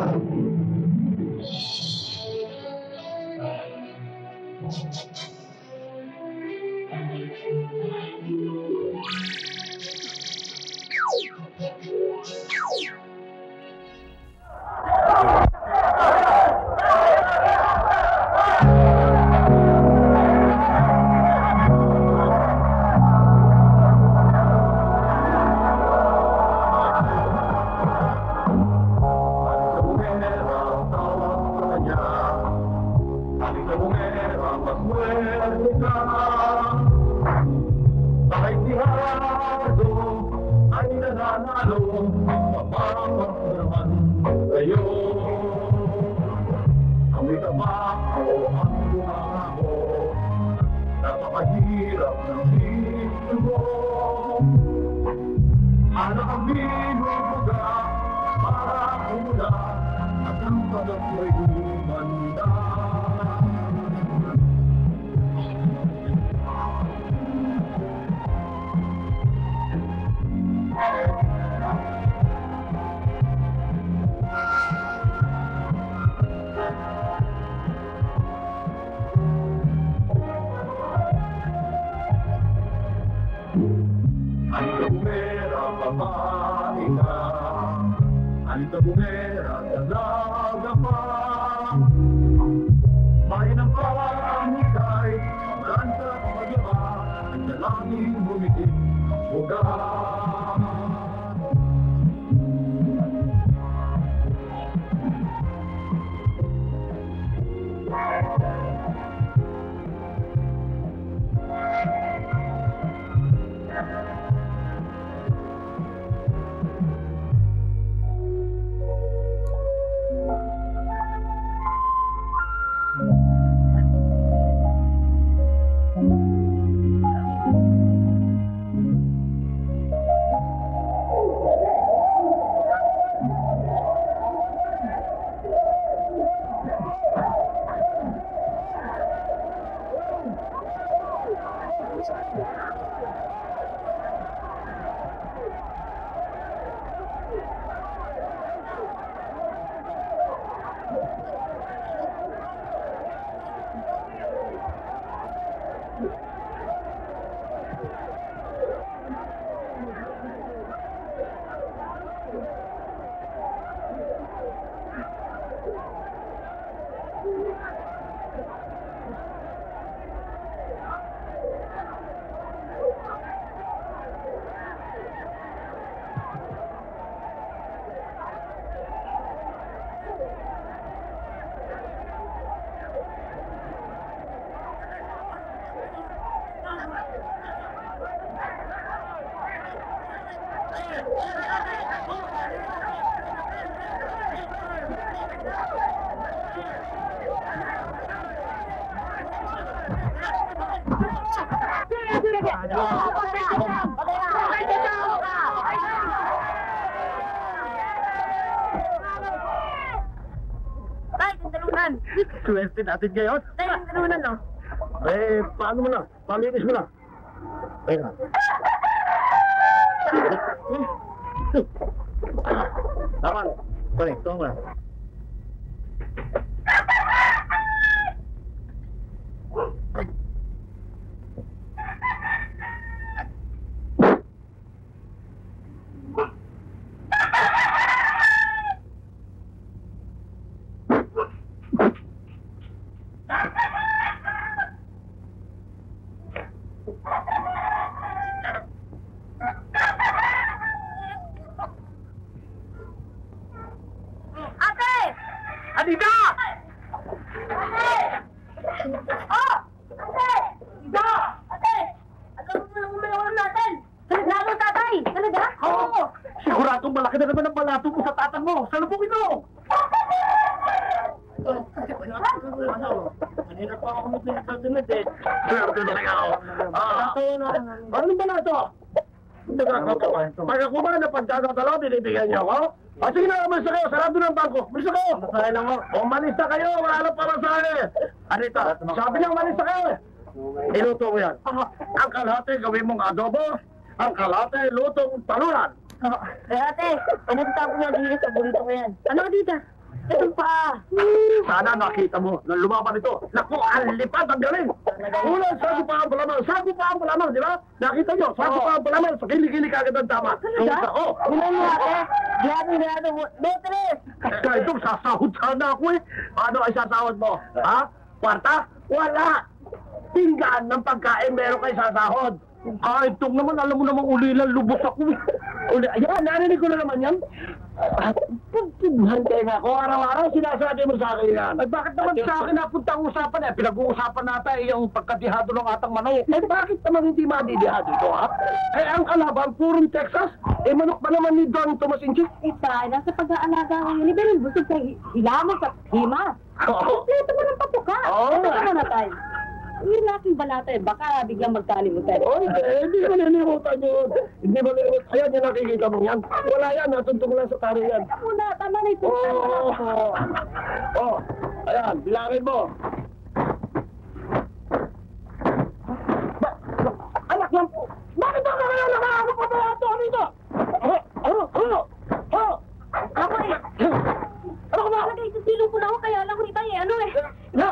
どういうこと? Swerte natin ngayon. Tay, tindalunan, no? Eh, paano mo na? Palinis mo na. Teka. Taman. Sorry, ito mo na. Ate! Adita! Oh! Ate! Ida! Ate! Ano ang umayawan natin? Lalo, tatay! Talaga? Oo! Siguradong malaki na naman ang balato mo sa tatang mo. Salubungin mo! Kanina pa ako magpinagsasunod eh. Swerte talaga ako. Ah, ano ba na ito? Pag ako ba pagkakatalaw, binibigyan niyo ako? O sige na, umalis na kayo. Sarado ng bangko. Umalis na kayo. Masahe lang mo. Umalis na kayo. Wala na para sa akin. Anita, sabi niya umalis na kayo. Iluto mo yan. Ang kalahati gawin mong adobo. Ang kalahati lutong talunan. Eh, ate, pinagta ko nga dito sa burrito ko yan. Ano dito? Ito pa. Sana nakita mo na lumaban ito. Naku, ang lipad, ang galing. Unang sago pa ang palamang. Sago pa ang palamang, di ba? Nakita nyo, sago pa ang palamang. Sa kilikili kagad ang tama. Talaga? Oo. Ilan mo ate? Grabe grabe mo. Betres! Kaya ito, sasahod sana ako eh. Ano ay sasahod mo? Ha? Kwarta? Wala. Tinggaan ng pagkain meron kayo sasahod. Kahit itong naman, alam mo namang ulilan, lubos ako eh. Uli, ayan, narinig ko na naman yan. At pagtibhan kayo nga ako, araw-araw sinasabi mo sa akin yan. Ay bakit naman sa akin napunta ang usapan eh? Pinag-uusapan natin eh, yung pagkadihado ng atang manok. Eh bakit naman hindi madidihado ito ha? Eh ang kalaban, purong Texas. Eh manok pa naman ni Don Tomas Inchi. Isa, nasa pag-aalaga ngayon ni Beryl. Busog sa hi- hilamon sa hima. Oo. Kompleto mo ng patuka. Oo. Ito ka muna tayo. Hindi natin balata eh. Baka biglang magkalimutan. Oh, hindi, hindi mo nilimutan yun. Hindi mo nilimutan. Ayan, yung nakikita mo yan. Wala yan, natuntong lang sa taro yan. Muna, tama na ito. Oh, oh, ayan, bilangin mo. Ba, ba, anak lang po. Bakit ako kaya nakahanap pa ba ito dito? Ano? Ano? Ano? Ano? Ako eh. Ano ka ba? Talaga, isusilong ko na ako. Kaya lang ko eh. Ano eh. Na?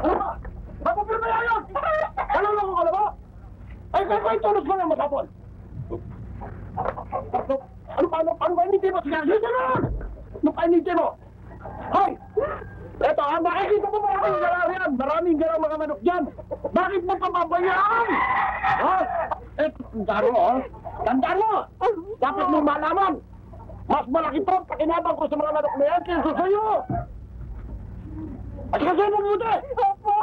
Ano ba? Mapapirma yan yun! Lang ka na ba? Ay, kaya kayo tulos mo na matapon. Ano, ano, ano, ano ba inintay mo? Sige, sige na! Ano ba inintay mo? Hoy! Eto, ah, makikita mo maraming galaw yan. Maraming galaw mga manok dyan. Bakit mo papabayaan? Ha? Eh, tandaan mo, oh. Tandaan mo! Dapat mo malaman. Mas malaki ang pakinabang ko sa mga manok na yan kaysa sa'yo. At kasi mo buti! Opo!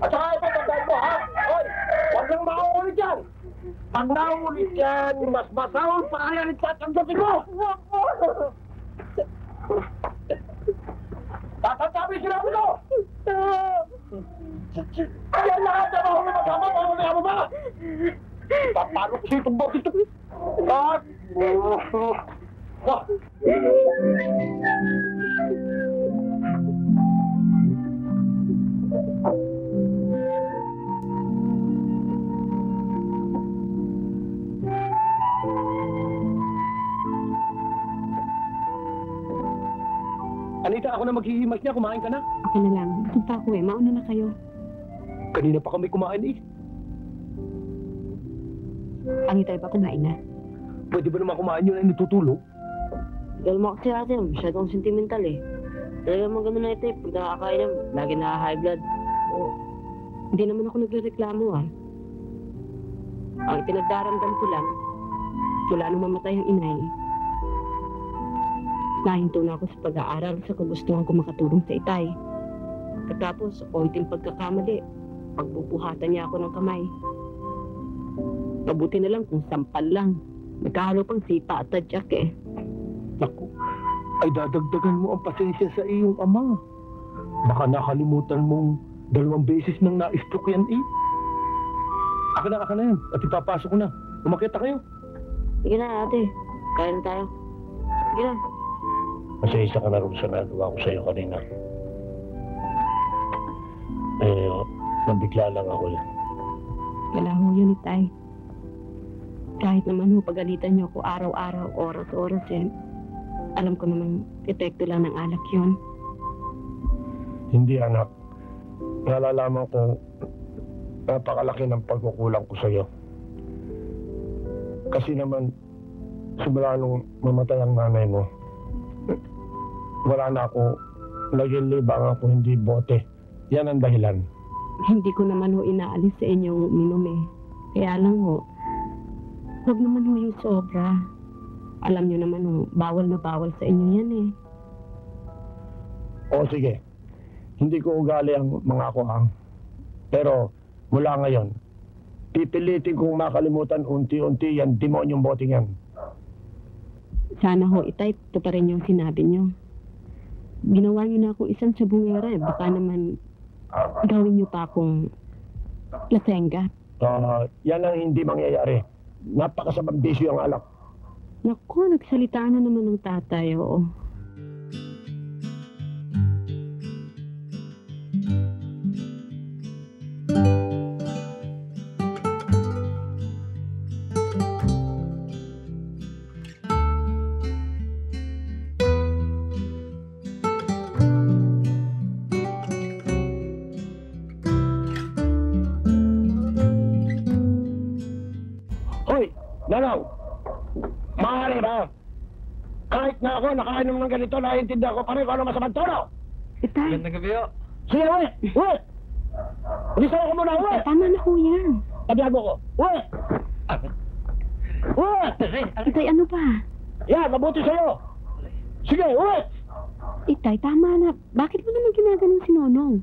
At saka ito, tandaan mo, ha? Hoy, huwag nang mauulit yan! Pag nauulit yan, mas masawang pangalan at tatanggapin mo! Tatanggapin sila mo to! Ayan lahat na mahuli masama, mahuli mo ba? Papalo ko siya itong bote ito. At... Kumain ka na. Ako na lang. Busog pa ako eh. Mauna na kayo. Kanina pa kami kumain eh. Ang itay pa kumain na. Pwede ba naman kumain yun ay natutulog? Dahil mo kasi ate, masyadong sentimental eh. Talaga mo ganun na ito eh. Pag nakakain na, lagi na high blood. Hindi naman ako nagrereklamo ah. Ang pinagdaramdam ko lang, wala nang mamatay ang inay. Nahinto na ako sa pag-aaral sa kagustuhan ko makatulong sa itay. Pagkatapos, oiting pagkakamali, pagbubuhatan niya ako ng kamay. Mabuti na lang kung sampal lang. Nagkahalo pang sipa at tadyak eh. Naku, ay dadagdagan mo ang pasensya sa iyong ama. Baka nakalimutan mong dalawang beses nang na-stroke yan eh. Aka na, aka na yan. At ipapasok ko na. Umakita kayo. Sige na ate, kaya na tayo. Sige na. Masaya ka na rin sa nagawa ko sa'yo kanina. Eh, nabigla lang ako eh. Wala ho yun itay. Kahit naman ho pagalitan niyo ako araw-araw, oras-oras eh. Alam ko naman, epekto lang ng alak yun. Hindi anak. Nalalaman ko napakalaki ng pagkukulang ko sa'yo. Kasi naman, simula nung mamatay ang nanay mo, wala na ako, naging libang ako, hindi bote. Yan ang dahilan. Hindi ko naman ho inaalis sa inyong uminom eh. Kaya lang ho, huwag naman ho yung sobra. Alam niyo naman ho, bawal na bawal sa inyo yan eh. O sige, hindi ko ugali ang mga kuhang. Pero mula ngayon, pipilitin kong makalimutan unti-unti yan demonyong boting yan. Sana ho, itay, ito pa rin yung sinabi niyo. Ginawa niyo na akong isang sabungera eh. Baka naman gawin niyo pa akong lasenga. Ah, yan ang hindi mangyayari. Napakasabang bisyo ang alak. Naku, nagsalita na naman ng tatay, oo. Na ako nakainom ng ganito, naiintindihan ko pa rin kung ano masamang tono. Itay, Gandang gabi ho. Sige, uwi! Uwi! Ulisan ako muna, uwi! tama na ho yan. Tabihan mo ko. Uwi! Uwi! Itay, ano ba? Yan, mabuti sa'yo. Sige, uwi! Itay, tama na. Bakit mo naman ginaganon si Nonong?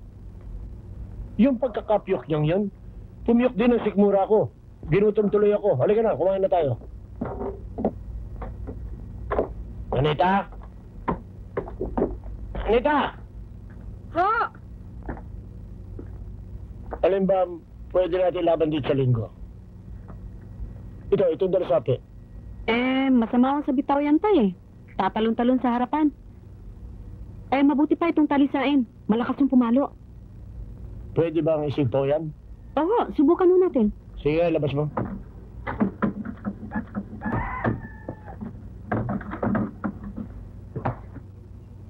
Yung pagkakapyok niyang yan, pumiyok din ang sikmura ko. Ginutom tuloy ako. Halika na, kumain na tayo. Anita? Anita! Ho! Alin ba pwede natin laban dito sa linggo? Ito, itong dalasapi. Eh, masama ako sa bitaw yan, tay eh. Tatalon-talon sa harapan. Eh, mabuti pa itong talisain. Malakas yung pumalo. Pwede ba ang isipaw yan? Oo, subukan nun natin. Sige, labas mo.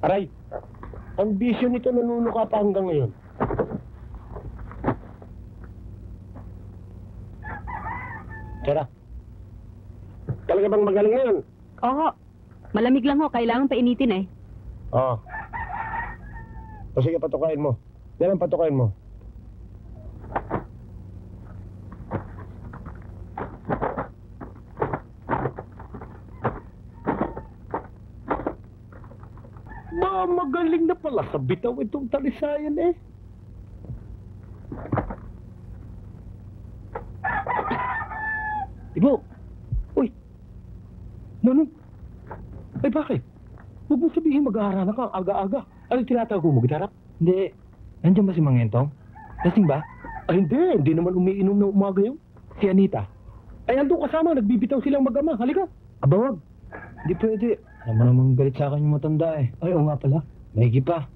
Aray, ang bisyo nito nanunuka pa hanggang ngayon. Tara. Talaga bang magaling na yun? Oo. Malamig lang ho, kailangan painitin eh. Oo. O sige, patukain mo. Yan ang patukain mo. Ma, magaling na pala sa bitaw itong talisayan eh. Ibo! Uy! Nanong! Eh bakit? Huwag mo sabihin mag-aarana ka aga-aga. Ano tinatago mo, gitarap? Hindi. Nandiyan ba si Mang Entong? Lasing ba? Ay hindi, hindi naman umiinom ng umaga yun. Si Anita? Ay ando kasama, nagbibitaw silang mag-ama. Halika. Aba wag. Hindi pwede. Alam mo namang galit sa akin yung matanda eh. Ay, oo nga pala. Maigi pa.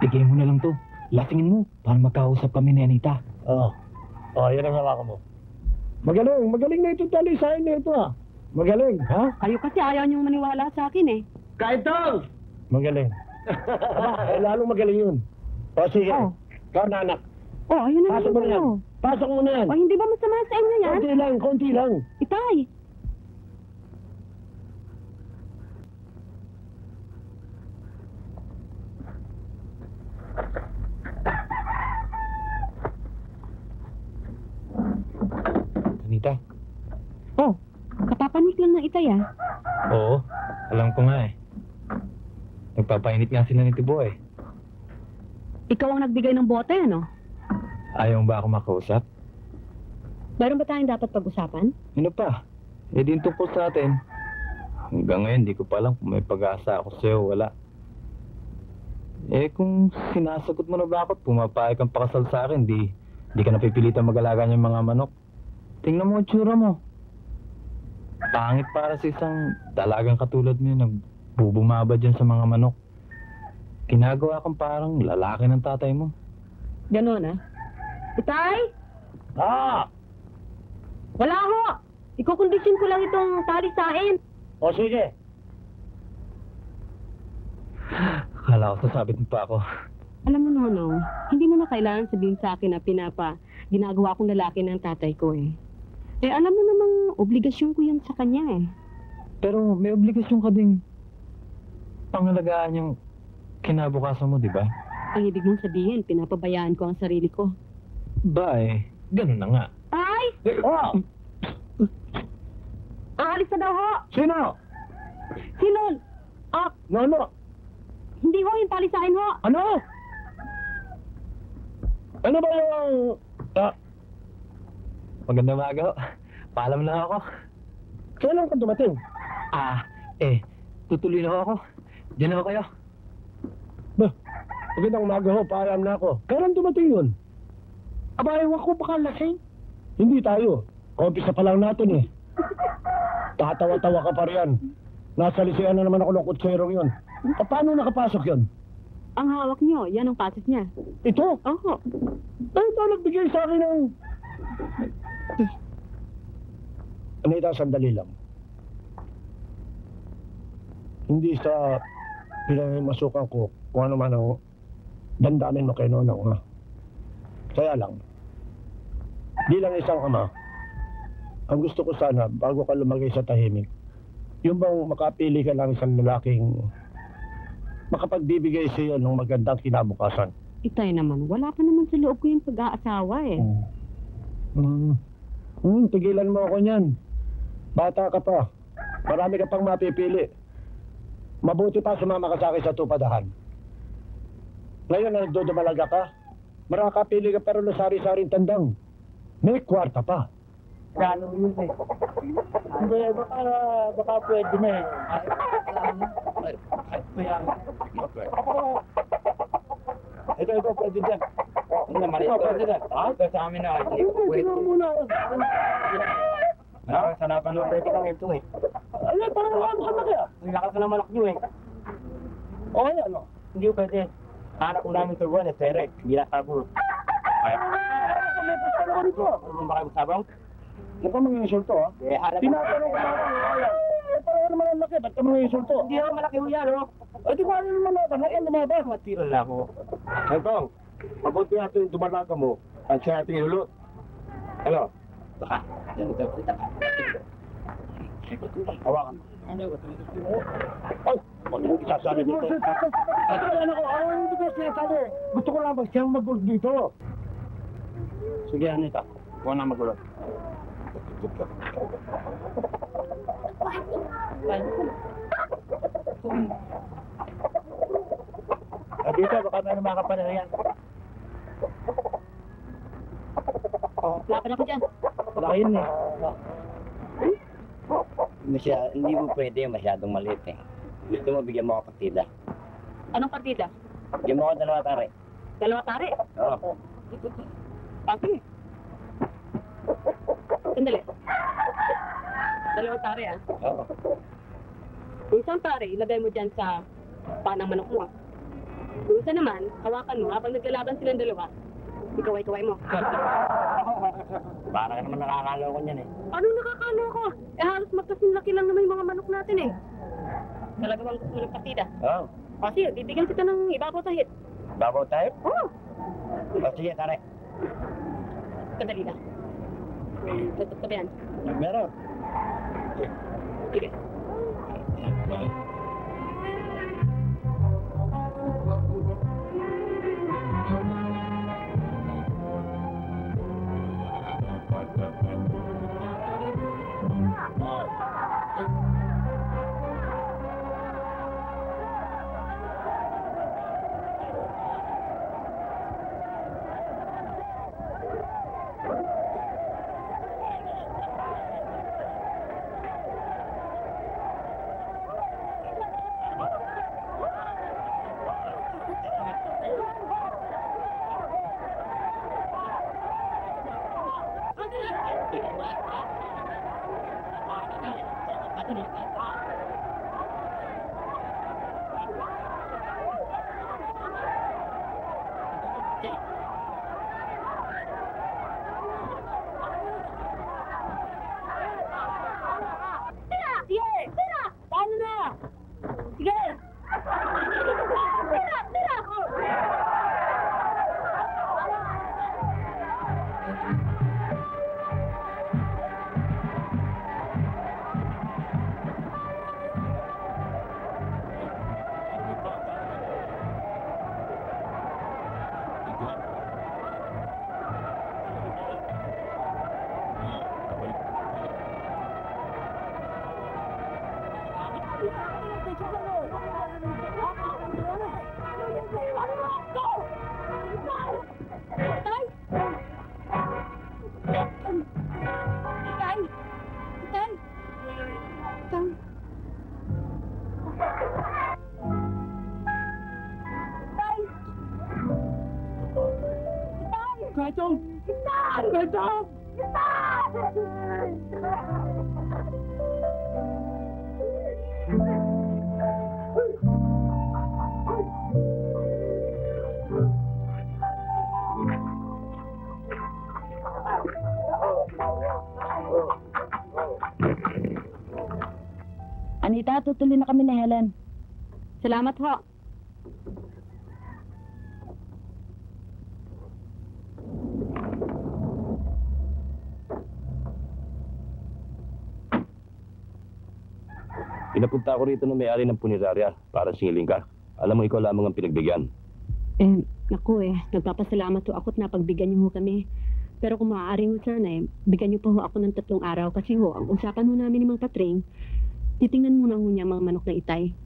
Bigay mo na lang to. Lasingin mo para magkausap kami ni Anita. Oo. Oh. oh, yan ang hawakan mo. Magaling, magaling na itong talisayan na ito ah. Magaling, ha? Kayo kasi ayaw niyong maniwala sa akin eh. Kaitong! Magaling. Aba, eh, lalong magaling yun. O sige, Oh. ikaw na anak. Oh, ayun na Pasok mo na yan. Pasok mo na yan. Oh, hindi ba masama sa inyo yan? Konti lang, konti lang. Itay! Anita? Oh, kapapanik lang ng itay ah. Oo. Alam ko nga eh. Nagpapainit nga sila ni Tibo eh. Ikaw ang nagbigay ng bote, ano? Ayaw ba ako makausap? Meron ba tayong dapat pag-usapan? Ano pa? Eh din tungkol sa atin. Hanggang ngayon, di ko pa alam kung may pag-asa ako sa'yo wala. Eh kung sinasagot mo na ba ako at pumapayag kang pakasal sa akin, di, di ka napipilitan mag-alaga ng mga manok. Tingnan mo ang tsura mo. Pangit para sa isang dalagang katulad yung nagbubumaba dyan sa mga manok. Ginagawa kang parang lalaki ng tatay mo. Ganon ah. Itay! Ah! Wala ho! Ikukondisyon ko lang itong talisain. O sige. Akala ko sasabit mo pa ako. Alam mo, Nonong, hindi mo na kailangan sabihin sa akin na pinapa ginagawa kong lalaki ng tatay ko eh. Eh, alam mo namang obligasyon ko yan sa kanya eh. Pero may obligasyon ka ding pangalagaan yung kinabukasan mo, di ba? Ang ibig mong sabihin, pinapabayaan ko ang sarili ko. Ba eh, ganun na nga. Ay! Oh! Aalis na daw ho! Sino? Sino? Ah, No, no. hindi ho yung talisain ho! Ano? Ano ba yung... Ah, Magandang umaga ho. Paalam na ako. kailan ka dumating? Ah, eh, tutuloy na ho ako. Diyan na ho kayo. Ba, magandang umaga ho, paalam na ako. Kailan dumating yun? Aba, ewan ko baka lasing. Hindi tayo. Kompisa pa lang natin eh. Tatawa-tawa ka pa riyan. Nasa lisean na naman ako ng kutserong yun. Pa- Paano nakapasok yun? Ang hawak niyo, yan ang pasis niya. Ito? Oho. Ay, ito nagbigay sa akin ng... Anita, sandali lang. Hindi sa pinamasukan ko kung ano man ang dandamin mo kay Nonong, ha? Kaya lang, bilang isang ama, ang gusto ko sana, bago ka lumagay sa tahimik, Yung bang makapili ka lang isang lalaking makapagbibigay sa iyo ng magandang kinabukasan. Itay naman, wala pa naman sa loob ko yung pag-aasawa eh. Hmm. Hmm, tigilan mo ako niyan. Bata ka pa. Marami ka pang mapipili. Mabuti pa sumama ka sa akin sa tupadahan. Ngayon na nagdodumalaga ka, marakapili ka pero na sari-saring tandang. May kwarta pa. Gano yun eh. Hindi, baka, baka pwede na eh. Ay, ay, kaya, Ito, ito, pwede dyan. hindi naman ito. Ha? Ito sa amin na. Hindi ko pwede. Tingnan muna. Ha? Sa napanood pwede kang ito eh. Ay, parang ano ka na kaya? Ang lakas na naman nyo eh. O, ay, ano? Hindi ko pwede. Hanap ko namin sa buwan eh, Terek. Hindi na sabon. Kaya, May gusto na ko rito. ano ba kayo sabong? Huwag ka mga insulto, ha? Eh, hanap ko. Tinatanong ko naman, ayan. Eh, parang naman ang laki, ba't ka mga insulto? Hindi ako malaki ho yan, oh. Ay, di ba ano naman? Ay, ano naman? Matira na ako. Hentong, mabuti natin yung dumalaga mo. Ang siya natin ilulot. Ano? Baka. Yan ito, kita ka. Hawakan. Ay, huwag mo isasabi dito. Ay, ano ko, ano hindi ko sinasabi? Gusto ko lang ba siyang magulo dito? Sige, Anita. Huwag na magulot. Ah, dito, baka may lumakapan na Oh, lapan ako dyan. Malaki yun eh. Masya, hindi mo pwede masyadong maliit eh. Gusto mo bigyan mo ako partida. Anong partida? Bigyan mo ako dalawa tare. Dalawa tari. Oo. Pati. Sandali. Dalawa tari ah. Oo. Yung isang tari, ilagay mo dyan sa panang manok mo. ah. Isa naman, hawakan mo habang naglalaban silang dalawa. Ikaway-kaway mo. Para ka naman nakakaloko niyan eh. Ano nakakano ko? Eh halos magkasing laki lang naman yung mga manok natin eh. Talagang gusto ng partida. Oo. O sige, bibigyan kita ng ibabaw sa hit. Babaw tayo? Oo, O sige, tare. kadali na. Yan? Meron. Sige. Sige! Salamat ho. Pinapunta ako rito ng may-ari ng punerarya para singiling ka. Alam mo, ikaw lamang ang pinagbigyan. Eh, naku eh, nagpapasalamat ho ako at napagbigyan niyo ho kami. Pero kung maaari ho sana eh, bigyan niyo pa ho ako ng tatlong araw kasi ho, ang usapan ho namin ni Mang Patring, titingnan muna ho niya mga manok na itay.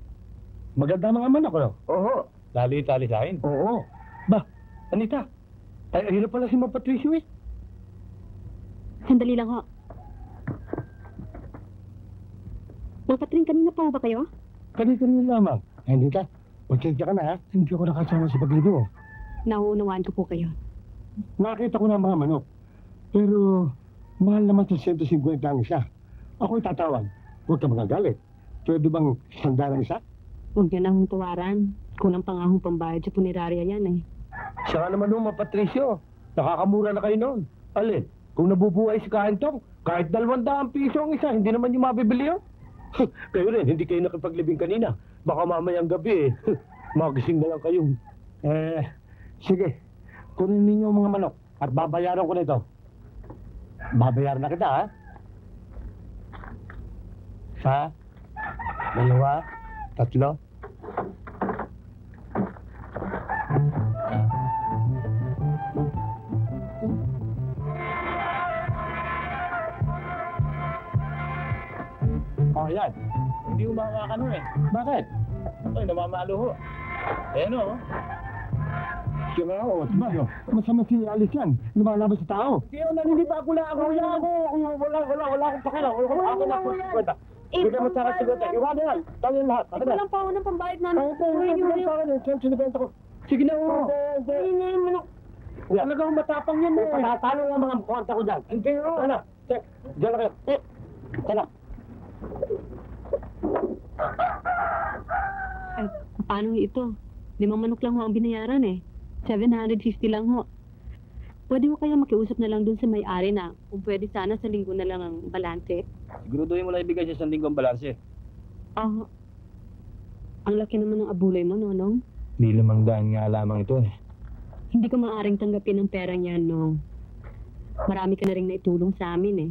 Maganda mga manok, no? Oo. Lali-tali sa akin. Oo. Ba, Anita, ay, hirap pala si Mang Patricio eh. Sandali lang ho. Mang Patring, kanina pa ho ba kayo? Kanina lamang. Ay, Anita, pasensya ka na ha. Hindi ako nakasama sa paglido. Nauunawaan ko po kayo. Nakita ko na ang mga manok. Pero, mahal naman sa 150 ang isa. Ako'y tatawag. Huwag ka magagalit. Pwede bang sanda ng isa? Huwag niyo na hong tawaran. Kulang pa nga pambayad sa punerarya yan eh. Siya naman naman, Patricio. Nakakamura na kayo noon. Alin, kung nabubuhay si Kahintong, kahit dalawang daang piso ang isa, hindi naman yung mabibili yun. kayo rin, hindi kayo nakipaglibing kanina. Baka mamayang gabi eh. Magising na lang kayo. Eh, sige. Kunin ninyo ang mga manok at babayaran ko na ito. Babayaran na kita, ha? Sa? Dalawa? Tatlo? Oh, yan. Hindi umawakan ho eh. Bakit? Ay, namamalo ho. Eh no, Sira ako, diba? Masama si Alice yan. Lumalaban sa tao. Naninipa ako lang. Ako wala ako. Wala, wala, wala akong pakilang. Ako ako na kwenta. Bigyan mo sa akin siguro. Iwanan yan. Tawin lahat. Ano ba? pa ako ng pambayad namin. Ay, ito, ito, ito, sa akin. Saan sinibenta ko? Sige na, oo. Hindi naman ako. Talagang matapang yan eh. Patatalo ang mga kwarta ko dyan. Hindi, oo. Ano? Check. Diyan na kayo. Eh, Tala. Ay, paano ito? Limang manok lang ho ang binayaran eh. 750 lang ho. Pwede mo kaya makiusap na lang dun sa may-ari na kung pwede sana sa linggo na lang ang balanse. Siguraduhin mo lang ibigay siya sa linggong balanse. Ah, ang laki naman ng abulay mo, Nonong. Di limang daan nga lamang ito eh. Hindi ko maaaring tanggapin ang pera niyan, no. Marami ka na rin naitulong sa amin eh.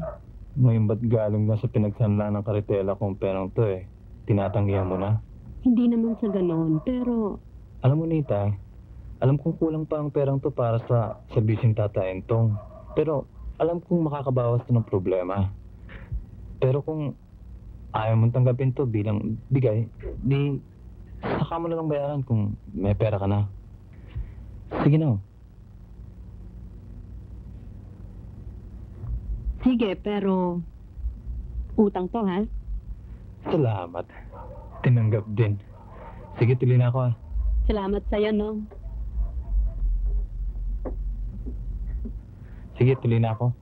Ngayon ba't galing na sa pinagsanla ng karitela kung perang to eh? Tinatanggihan mo na? Hindi naman sa ganon, pero Alam mo Nita, alam kong kulang pa ang perang to para sa serbisyong Tata Entong. Pero alam kong makakabawas to ng problema. Pero kung ayaw mong tanggapin to bilang bigay, di saka mo na lang bayaran kung may pera ka na. Sige na. sige, pero utang to, ha? Salamat. Tinanggap din. Sige, tuloy na ako ah. Salamat sa'yo, no. Sige, tuloy na ako.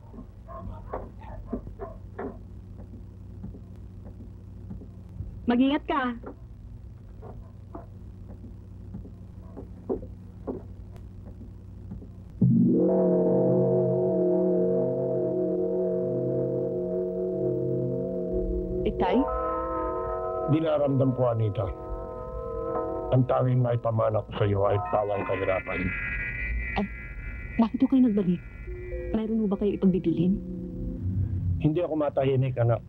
Mag-ingat ka. Itay? Dinaramdam ko, Anita. Ang tanging may pamana ko sa iyo ay pawang kahirapan. Bakit ho kayo nagbalik? Mayroon mo ba kayo ipagbibilin? Hindi ako matahimik, anak.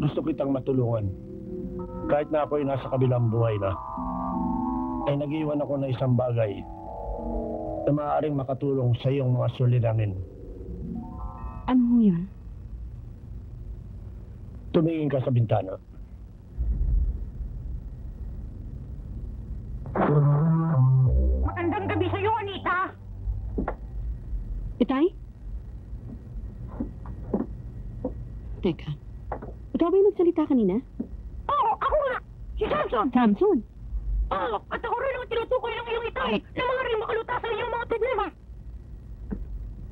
Gusto kitang matulungan. Kahit na ako'y nasa kabilang buhay na, ay nag-iwan ako ng isang bagay na maaaring makatulong sa iyong mga suliranin. Ano ho yun? Tumingin ka sa bintana. Magandang gabi sa'yo, Anita. Itay? Teka. Ikaw ba yung nagsalita kanina? Oo, ako nga. Si Samson. Samson? Oo, at ako rin ang tinutukoy ng iyong itay na mga rin makaluta sa iyong mga problema.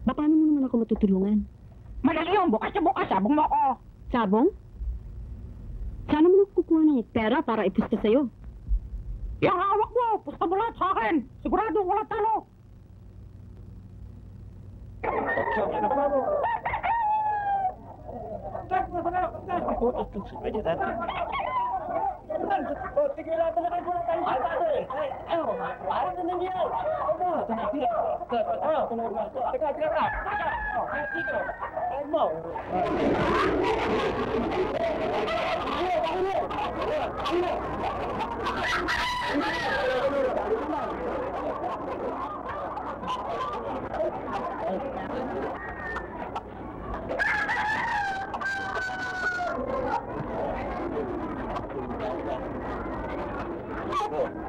Ba, paano mo naman ako matutulungan? Madali yun, bukas na bukas, sabong mo ako. Sabong? Saan naman ako kukuha ng pera para ipusta sa'yo? Yung hawak mo, pusta mo lahat sa akin. Sigurado wala talo. Ano?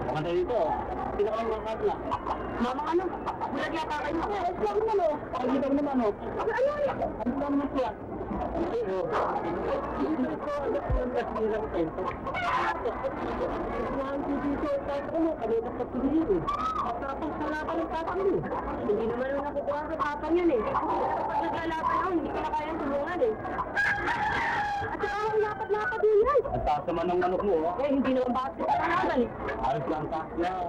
Maganda dito. Sino kayo mga na? Mama, ano? Bulag yata kayo. Ay, lang naman, oh. Ay, dito naman, oh. Ano, ano, ano? Ano ba naman siya? Ay, Hindi ko alam ang kasirang tento. Kuhaan ko dito, kahit ano, kanina pa tingin eh. Tapos kalaban ng tatang mo. Hindi naman yung nakukuha sa tatang yun eh. Kapag naglalaban ako, hindi ko na kayang tulungan eh. At saka ako lapat-lapat yun yan. Ang taas naman ng manok mo, oh. Eh, hindi naman bakit kita kalaban eh. Ayos lang taas yan.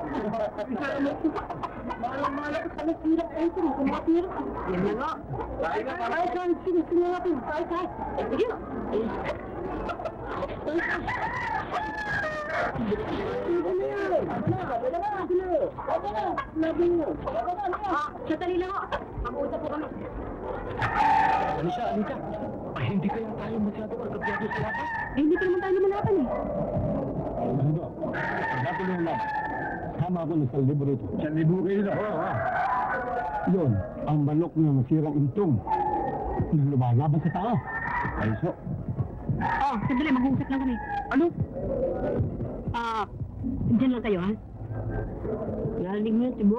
Malang malapit sa nasirang ito, kung matira ka. Yan na nga. Kain ka, Ay, kahit sige, sige natin. Eh, sige. Sandali lang ako. Mag-uusap po kami. Ano siya, Anita? Ay, hindi kaya tayo masyado magkabyado sa lahat. Eh, hindi pa naman tayo lumalaban eh. Ano ba? Dati nung lang. Tama ako ng isang libo rito. Isang libo kayo na. Yun, ang manok na masirang intong. Na lumalaban sa tao. Ay, so. Oh, sandali, mag-uusap lang kami. Ano? Ah, dyan lang kayo, ha? Narinig mo yun, Tibo?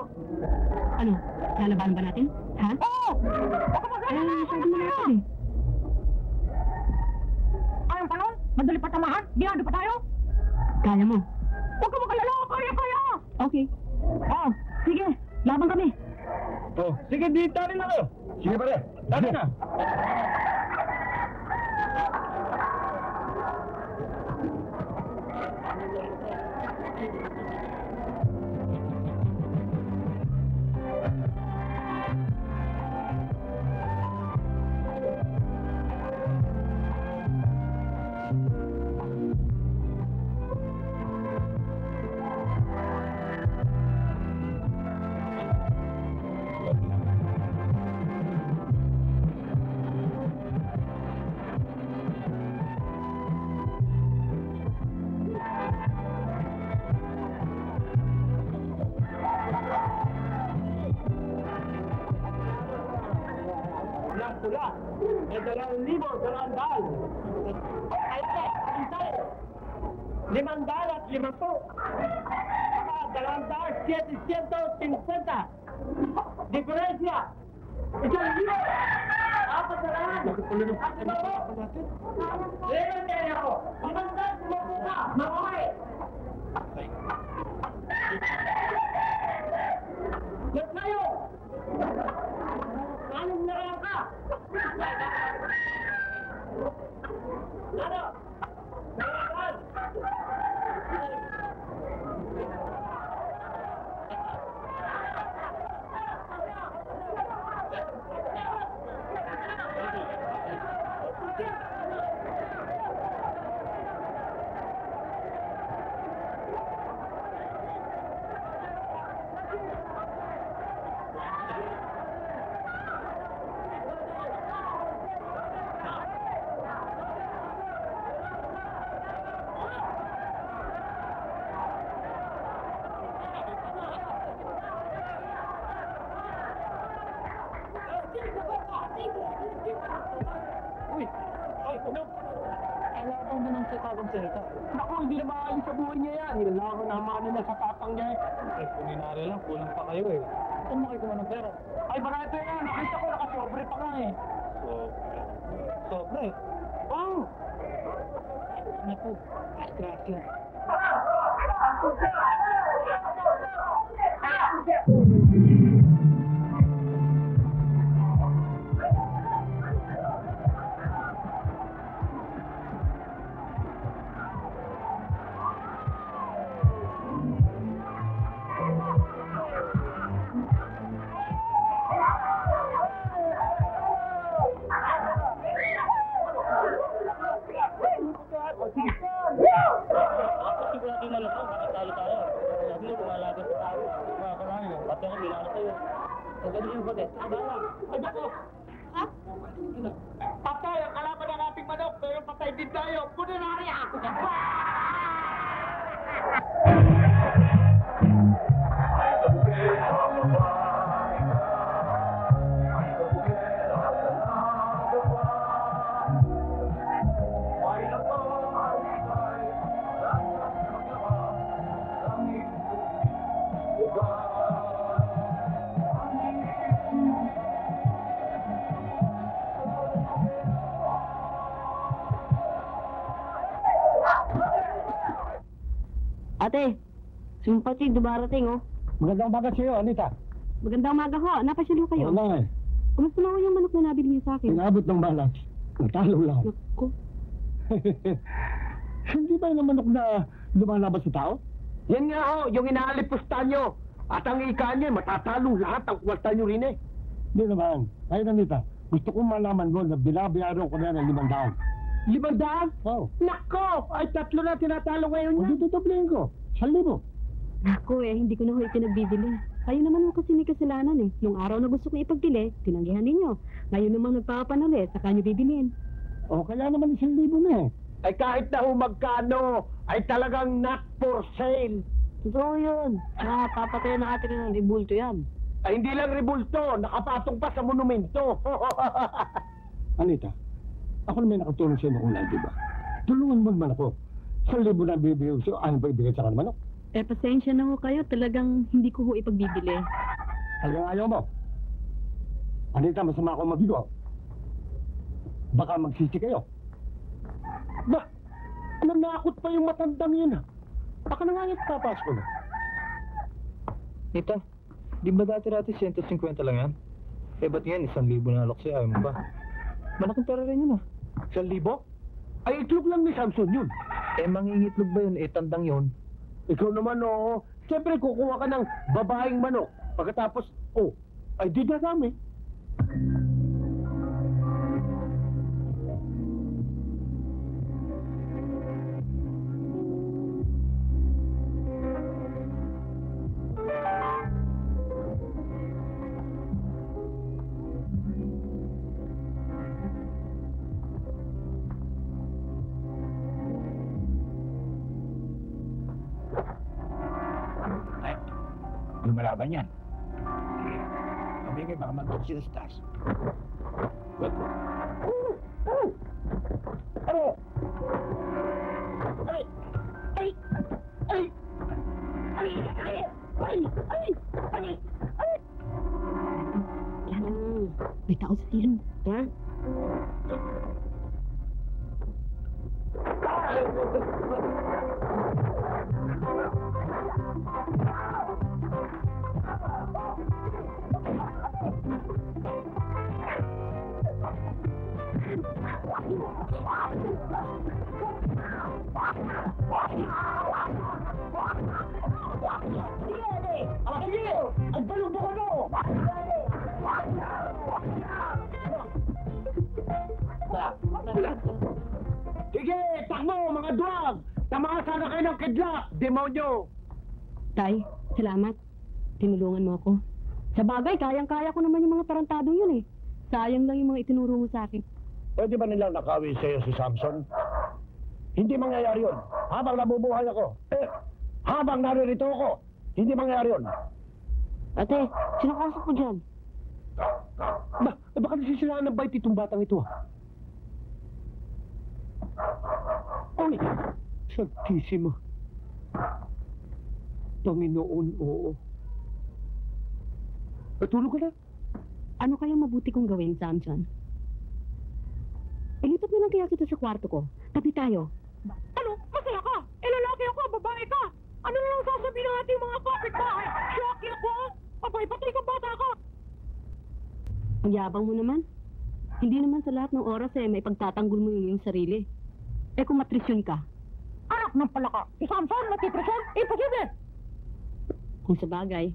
Ano? Lalabanan ba natin? Ha? Oo! Ako ba Ay, sabi mo natin eh. Ayong panon? Madali pa tamahan? Ginado pa tayo? Kaya mo. Huwag ka magalala! Kaya, kaya! Okay. Oh, sige. Laban kami. Oh, sige, dito rin ako. Sige, pare. Dati na. Walang demandar. Hay que demandar a para 750 diferencia. ¡Eso es mío! 7 7 3 salita. Naku, hindi na maaalis sa buhay niya yan. Nilalako na mga nila sa tatang niya. Eh, kuninari lang, kulang pa kayo eh. Saan mo kayo kuha ng pera? Ay, barato yan. Nakita ko, nakasobre pa nga eh. Sobre? Sobre? Wow! Naku, disgrasya. Sigurado sumpatid, dumarating oh. Magandang umaga sa iyo, Anita. Magandang umaga ho. Napasyalo kayo. Wala eh. Kumusta na ho yung manok na nabili niyo sa akin? Inabot ng balas. Natalo lang. Naku. Hindi ba yung manok na lumalabas sa tao? Yan nga ho, yung inaalipusta nyo. At ang ika niya, matatalo lahat ang kwarta nyo rin eh. Hindi naman. Kaya Anita, gusto kong malaman mo na binabayaran ko na ng limang daan. Limang daan? Oo. Nako! Ay, tatlo na tinatalo ngayon niya. Hindi tutublihin ko. Sa libo. Naku eh, hindi ko na ho ipinagbibili. Kayo naman ho kasi may kasalanan eh. Nung araw na gusto kong ipagbili, tinanggihan ninyo. Ngayon naman nagpapanali, saka nyo bibilin. O kaya naman isang libo na eh. Ay kahit na ho magkano, ay talagang not for sale. Totoo yun. Ah, papatayin na atin ng ribulto yan. Ay hindi lang ribulto, nakapatong pa sa monumento. Anita, ako na may nakatulong sa inyo ulan, di ba? Tulungan mo naman ako. Sa libo na bibigay ko sa'yo, ano ba ibigay sa kanman? Eh, pasensya na ho kayo. Talagang hindi ko ho ipagbibili. Talagang ayaw mo. Anita, masama ako mabigo. Baka magsisi kayo. Ba, nanakot pa yung matandang yun ha. Baka na nga yung papasok ko na. Nita, di ba dati-dati 150 lang yan? Eh, ba't ngayon isang libo na alok siya? Ayaw mo ba? Malaking pera rin yun ah. Sa libo? Ay, itlog lang ni Samson yun. Eh, mangingitlog ba yun? Eh, tandang yun. Ikaw naman, oo. Siyempre, kukuha ka ng babaeng manok. Pagkatapos, oh, ay di dadami. Lumalaban yan. Pabigay, baka sa taas. Bagay, kayang-kaya ko naman yung mga tarantado yun eh. Sayang lang yung mga itinuro mo sa akin. Pwede ba nilang nakawin sa'yo si Samson? Hindi mangyayari yun. Habang nabubuhay ako. Eh, habang naririto ako. Hindi mangyayari yun. Ate, sino kausap mo dyan? Ba, eh, baka nasisilaan ng bait itong batang ito ah. Ay, Santisima. Panginoon, oo. Eh, tulog ka na. Ano kayang mabuti kong gawin, Samson? Ilipat na lang kaya kita sa kwarto ko. Tabi tayo. Ano? Masaya ka? Eh, lalaki ako, babae ka. Ano na lang sasabihin ng ating mga kapitbahay? Shocky ako? Abay, patay ka bata ka. Ang yabang mo naman. Hindi naman sa lahat ng oras eh, may pagtatanggol mo yung iyong sarili. Eh kung matrisyon ka, Anak ng palaka. Si Samson, matipresyon? Imposible. kung sa bagay,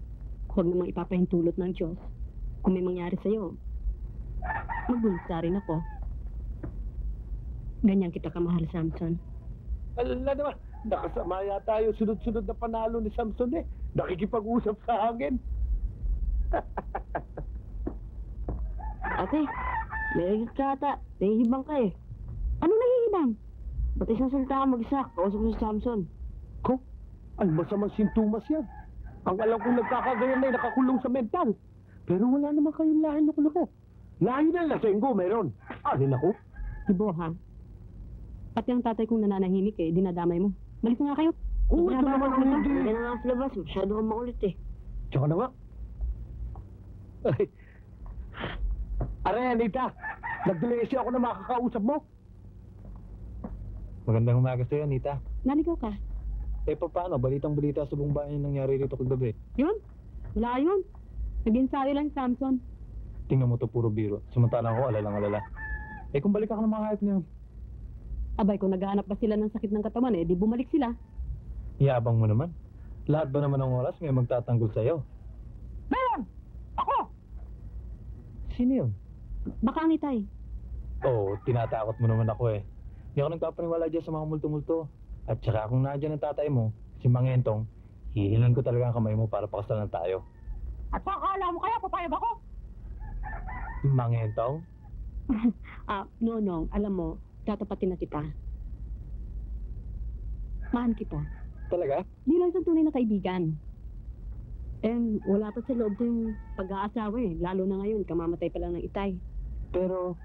huwag namang ipapahintulot ng Diyos. Kung may mangyari sa'yo, magbulsa rin ako. Ganyan kita kamahal, Samson. Alala naman, nakasama yata yung sunod-sunod na panalo ni Samson eh. Nakikipag-usap sa akin. Ate, may ka ata. Nahihibang ka eh. Ano nahihibang? Ba't isang salita ka mag-isa? Kausap mo si Samson. Ko, ang masamang sintomas yan. Ang alam kong nagkakagayan na nakakulong sa mental. Pero wala naman kayong lahi na ko. Lahi ng lasenggo meron. Alin ako? Ibo, ha? Pati ang tatay kong nananahimik eh, dinadamay mo. Balik na nga kayo. Oo, ito naman ang hindi. Hindi na nga sa labas. Masyado kang makulit eh. Tsaka na nga. Ay. Aray, Anita. Nagdelesyo ako na makakausap mo. Magandang umaga sa'yo, Nita. Naligaw ka. Eh, paano? Balitang balita sa buong bayan yung nangyari rito kagabi. Yun? Wala yun. Nag-ensayo lang Samson. Tingnan mo to puro biro. Samantalang ako, alalang alala. Eh, kung balik ako ng mga hayop na yun, Abay, kung naghahanap pa sila ng sakit ng katawan, eh, di bumalik sila. Yabang mo naman. Lahat ba naman ng oras may magtatanggol sa'yo? Meron! Ako! Sino yun? Baka ang itay. Oo, tinatakot mo naman ako eh. Hindi ako nagpapaniwala dyan sa mga multo-multo. At saka kung nandiyan ang tatay mo, si Mangentong, hihilan ko talaga ang kamay mo para pakasalan tayo. At akala mo kaya papayag ako? Mangentong? Ah, no, no. Alam mo, tatapatin na kita. Mahal kita. Talaga? Bilang isang tunay na kaibigan. And wala pa sa loob ko yung pag-aasawa eh. Lalo na ngayon, kamamatay pa lang ng itay. Pero,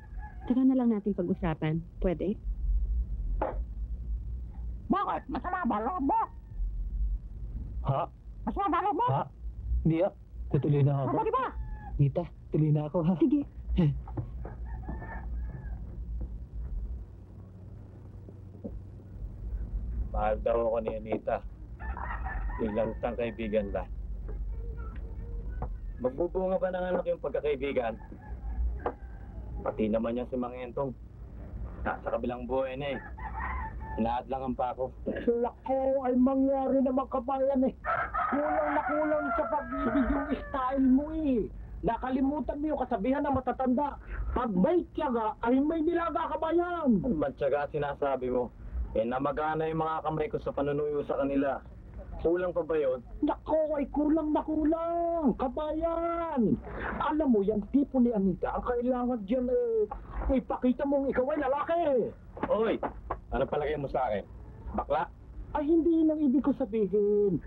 Saka na lang natin pag-usapan. Pwede? Bakit? Masama ba loob mo? ha? Masama ba loob mo? Ha? Hindi ah. Tutuloy na ako. Mabuti ba? Nita, tuloy na ako ha. Sige. Mahal daw ako ni Anita. Ilang tang kaibigan lang. Magbubunga ba ng anak yung pagkakaibigan? Pati naman yan si Mangentong. Nasa kabilang buhay na eh. Inaadlangan pa ako. Lako ay mangyari naman kabayan eh. Kulang na kulang sa pag-ibig yung style mo eh. Nakalimutan mo yung kasabihan ng matatanda. Pag may tiyaga ay may nilaga kabayan. Man tiyaga sinasabi mo? Eh namagana yung mga kamay ko sa panunuyo sa kanila. Kulang pa ba yun? Nako ay kulang na kulang. Kabayan. Alam mo yan, tipo ni Anita, ang kailangan dyan eh, ipakita mong ikaw ay lalaki. Oy! Ano palagay mo sa akin? Bakla? Ay hindi yun ang ibig ko sabihin.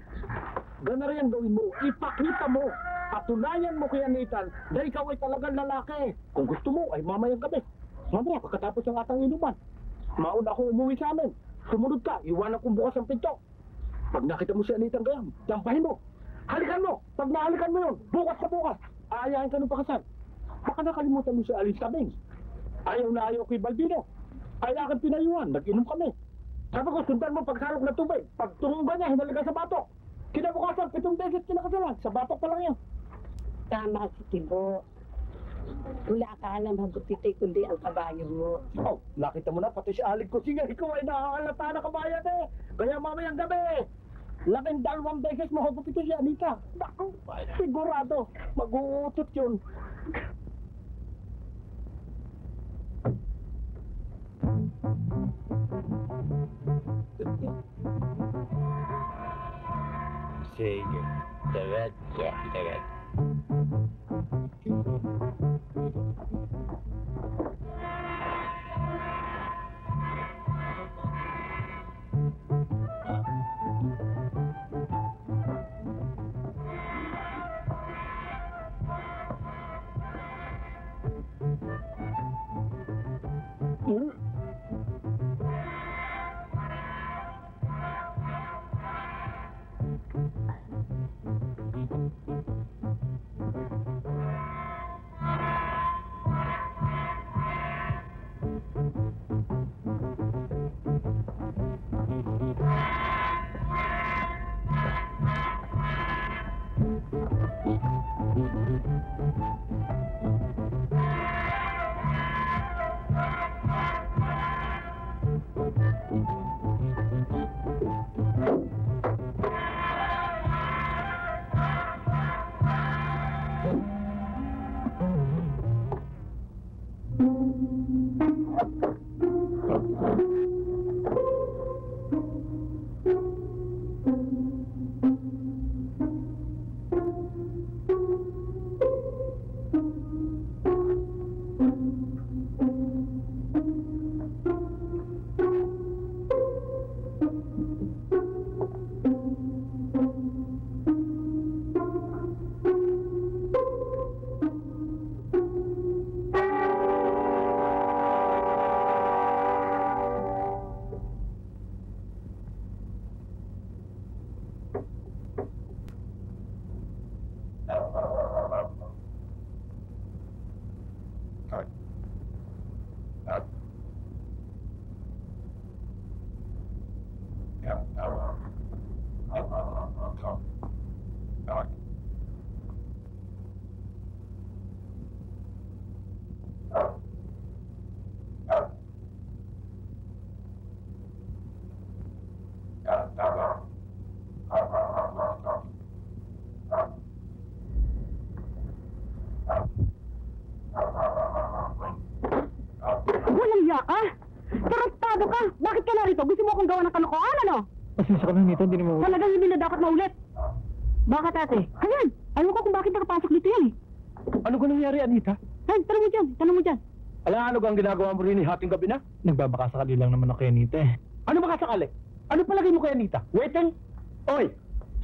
Gana rin ang gawin mo. Ipakita mo. Patunayan mo kay Anita na ikaw ay talagang lalaki. Kung gusto mo, ay mamayang gabi. Mamaya, pagkatapos ng atang inuman. Mauna ako umuwi sa amin. Sumunod ka, iwanan kong bukas ang pinto. Pag nakita mo si Anita gayam, tampahin mo. Halikan mo. Pag nahalikan mo yun, bukas sa bukas, aayahin ka ng pakasal. Baka nakalimutan mo si Alice Tabing. Ayaw na ayaw kay Balbino. Ayaw kang pinayuhan, nag-inom kami. Sabi ko, sundan mo pagsalok na tubig. Pag tumumba niya, hinalikan sa batok. Kinabukasan, pitong beses kinakasalan. Sa batok pa lang yan. Tama si Tibo. Wala ka alam hagupitay kundi ang kabayo mo. Oh, nakita mo na, pati si Alig ko. Sige, ikaw ay nakakalata na kabayan eh. Kaya mamayang gabi, laking dalawang beses mo hagupito si Anita. Naku, sigurado, mag-uutot yun. Sige. Diretso. Diretso. Dapat maulit. Bakit ate? Ayan, alam ko kung bakit nakapasok dito yan eh. Ano ka nangyari, Anita? Ay, tanong mo dyan, tanong mo dyan. Ala, ano kang ginagawa mo rin hating gabi na? Nagbabakasakali lang naman ako kay Nita eh. Ano makasakali? Ano palagay mo kay Anita? Waiting? Oy,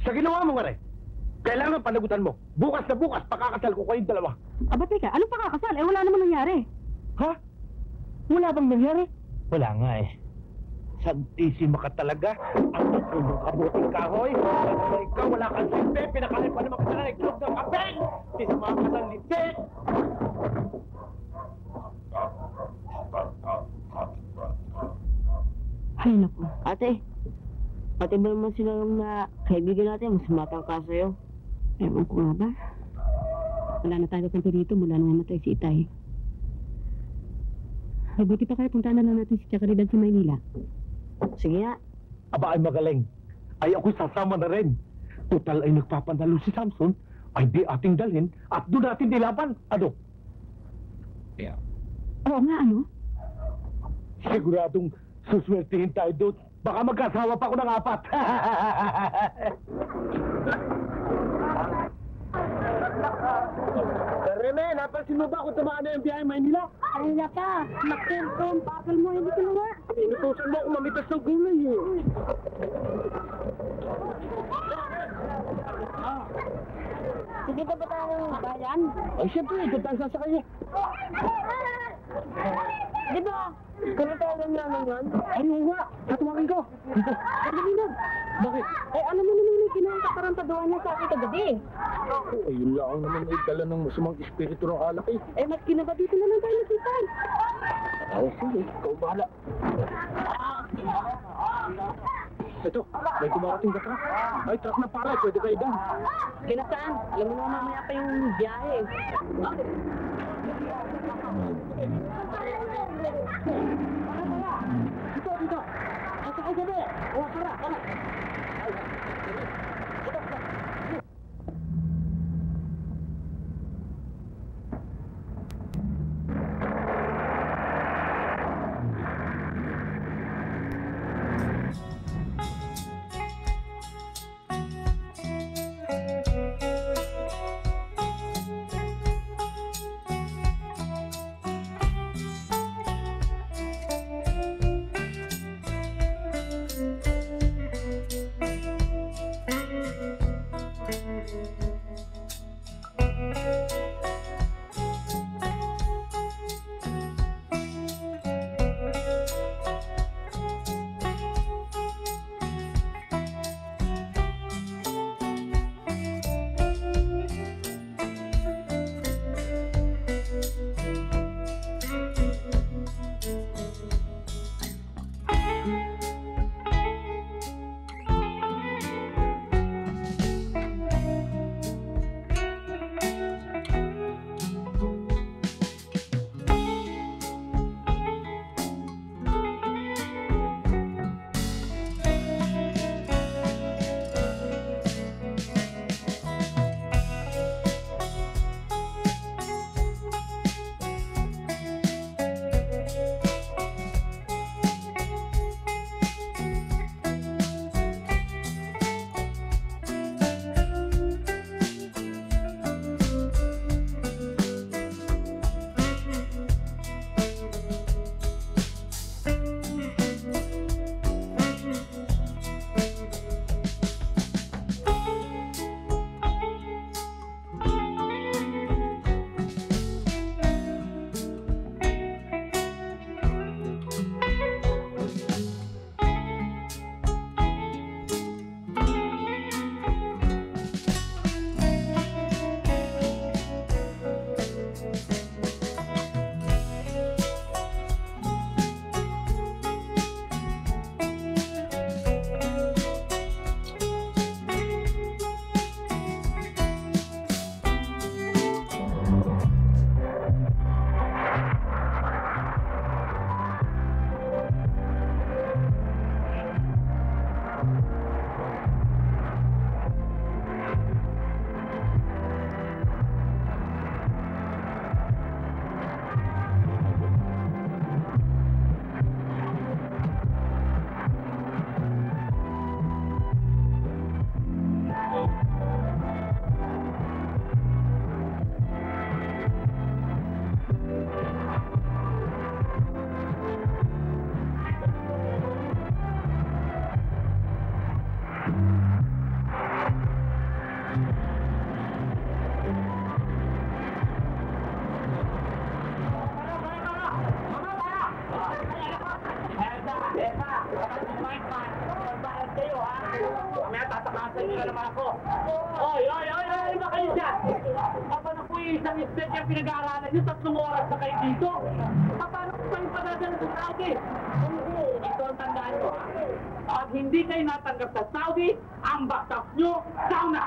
sa ginawa mo nga rin, kailangan panagutan mo. Bukas na bukas, pakakasal ko kayong dalawa. Aba, teka, anong pakakasal? Eh, wala naman nangyari. Ha? Wala bang nangyari? Wala nga eh. Santisima ka talaga. Ang natulong kabuting kahoy. Ano ikaw, wala kang silbi. Pinakalit pa naman ka na nagklog ng kape. Tinama ka ng litik. Ay, naku. Ate, pati ba naman sila yung na kaibigan natin, mas matangka sa'yo? Ewan ko nga ba. Wala na tayo kanto dito mula nung namatay si Itay. Mabuti pa kaya punta na lang natin si Chakaridad sa Maynila. Sige nga. Aba ay magaling. Ay ako'y sasama na rin. Total ay nagpapanalo si Samson, ay di ating dalhin at doon natin dilaban. Ano? Oo nga, ano? Siguradong suswertihin tayo doon. Baka magkasawa pa ako ng apat. Rene, napansin mo ba kung tumaan na yung biyahe Maynila? Ay, naka. Mag-cellphone. Bakal mo, hindi ko nawa. Inutusan mo akong mamitas ng gulay eh. Sige ba ba tayo ng bayan? Ay, siyempre, doon tayo sasakay eh. Di ba? Kung tawagan namin yan? Ay, oo nga. Tatuwagin ko. Pagdating doon. Bakit? Eh, alam mo naman yung kinakatarantaduhan niya sa akin kagabi. Ayun lang naman ay dala ng masamang espiritu ng alak eh. Eh, mas kinaba dito na lang tayo nagsipan. Ay, sige. Ikaw bahala. Ito, may kumarating ka truck. Ay, truck na pala. Pwede kayo dyan. Kinasaan? Alam mo naman mamaya pa yung biyahe. Dito, dito. Asa ka gabi. O, tara, tara. Mamaya tatakasan niyo na naman ako. Oy, oy, oy, oy, iba kayo dyan. Papa na po yung isang pinag-aaralan niyo, tatlong oras na kayo dito. Pa, Paano po kayo padadala sa Saudi? Ito ang tandaan ko. ha? Hindi kayo natanggap sa Saudi, ang batas niyo, sauna.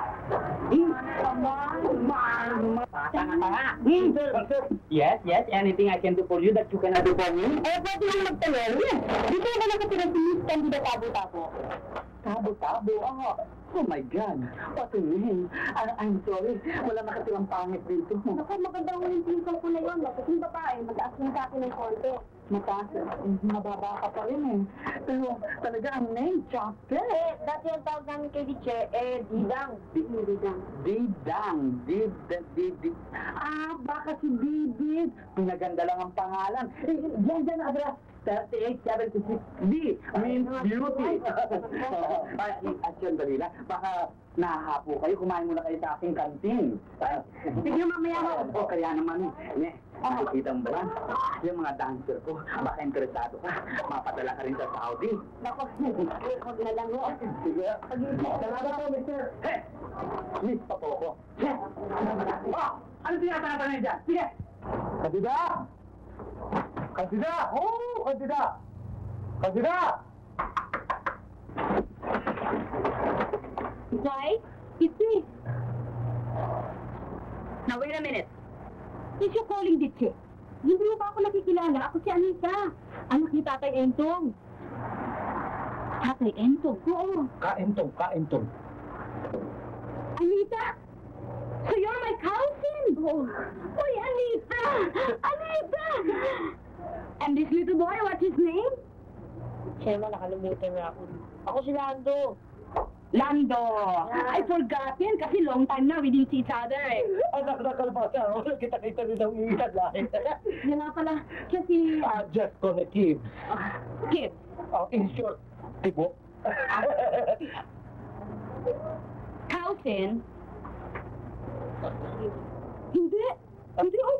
Yes, yes, anything I can do for you that you cannot do for me? Eh, pwede lang magtanong. Dito ba nakatira si Miss Candida Tabo-Tabo? Tabo-tabo, oh. My God. Name. I- I'm sorry. Wala nakatirang pangit dito. Naku, maganda ko yung tingkol ko na yun. Kasi yung babae, mataas yung sa akin ng konti. Mataas. Mababa ka pa rin eh. Pero talaga ang name, chocolate. Eh, dati ang tawag namin kay Diche, eh, Didang. Didang. Didang. Did, did, did. Ah, baka si Didid. Pinaganda lang ang pangalan. Eh, yan, yan, address. 3876D means beauty. Ay, Asyon Dalila, baka nahahapo kayo, kumain muna kayo sa aking kantin. Sige, mamaya ho. O kaya naman, eh, nakikita mo ba yan? Yung mga dancer ko, baka interesado ka, mapadala ka rin sa Saudi. Naku, huwag na lang ho. Sige. Salamat po, mister. Hey! Miss pa po ako. Hey! Oh! Ano tinatanong dyan? Sige! Kandida! Kandida! Oo! Kandida! Kandida! Why? It's me. Now, wait a minute. Is you calling Ditche? Hindi mo ba ako nakikilala? Ako si Anita. Anak ni Tatay Entong. Tatay Entong? Oo. Kaentong, kaentong. Anita! So you're my cousin? Oh. Uy, Anita! Anita! And this little boy, what's his name? Siyempre, nakalimutan na ako. Ako si Lando. Lando! I forgot him kasi long time na we didn't see each other eh. Anak na kalbasa, oh. kita-kita rin ang iitan lahat. Yan nga pala, kasi... Ah, just gonna give. Kid, Oh, in short, tibo. cousin? Hindi! Hindi, oy!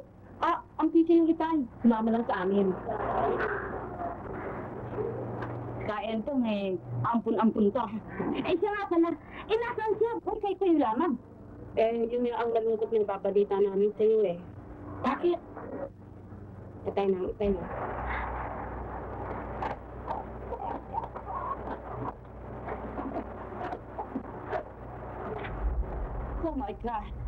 Ang teacher yung resign. Sumama lang sa amin. Kain to, may ampun-ampun to. Eh, siya nga pala. Eh, nasaan siya? Uy, kayo kayo lamang. Eh, yun yung ang malungkot na nababalita namin sa iyo eh. Bakit? Patay na, patay na. Oh my God.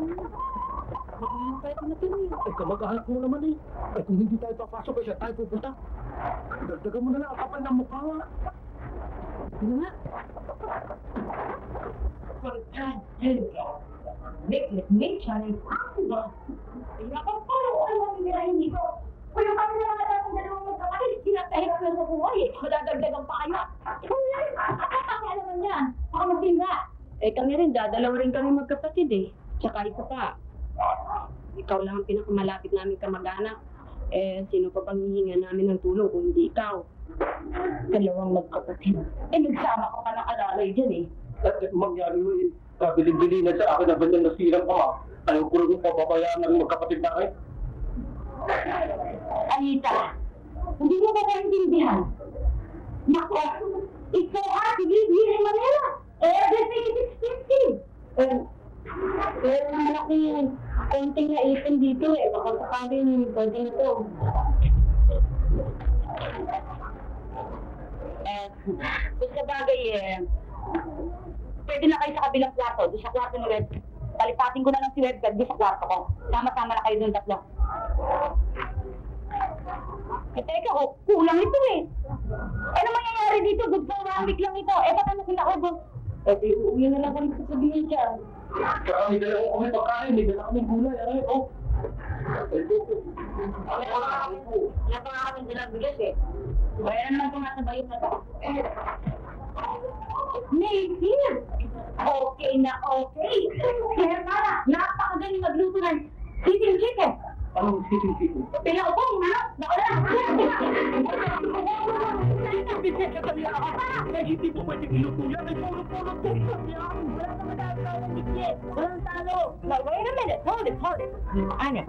Bakit na tuloy? Eh, kamag-anak mo naman eh. Eh, kung hindi tayo papasok, eh, saan tayo pupunta? Dagdagan mo na lang ang kapal ng mukha nga. Ano nga? Nick, Nick, Nick, Charlie. Tingnan ko pa, ano ang nirahin dito? Kung yung kami naman natin dalawang magkakait, sinatahit ko sa buhay eh. Madadagdagan pa kaya. Kulay! Ang naman yan. Ako magtinda. Eh, kami rin, dadalawa rin kami magkapatid eh. Tsaka isa pa. Ikaw lang ang pinakamalapit namin kamag-anak. Eh, sino pa pang hihinga namin ng tulong kung hindi ikaw? Dalawang magkapatid. Eh, nagsama ko ka ng alalay dyan eh. At eh, mangyari mo eh, kabiling-bili na sa akin na ganyan nasirang ko ha. Ayaw ko rin papabayaan ng magkapatid na kayo. Anita, hindi mo ba naintindihan? So hard to live here in Manila. Everything is expensive. Eh, pero naman ako konting naipin dito eh. Baka sakaling pwede na to. Eh, kung sa bagay eh, pwede na kayo sa kabilang kwarto, doon sa kwarto ni Web. Palipatin ko na lang si Web doon sa kwarto ko. Sama-sama na kayo doon tatlo. Eh, teka, oh, kulang ito eh. Ano mangyayari dito? Good for one week lang ito. Eh, paano kung ako? Eh, uuwi na lang kami sa sabihin siya. Saka may dala ko kami pagkain, may dala kami gulay. Aray, oh. Eh, buko. Wala pa nga kami, wala pa nga kami bigas eh. Bayaran naman kung nasa bayot na to. Okay na okay. Kaya para, napakagaling magluto ng chicken chicken. Anong siting-siting? Pinaubong na. Naku na. Bigyan ka ako. Eh, hindi mo pwedeng iluto yan. Ay, tutok yan. Wala naman talo, Bigyan. Walang talo. Now, wait a minute. Hold it, hold it. Ano?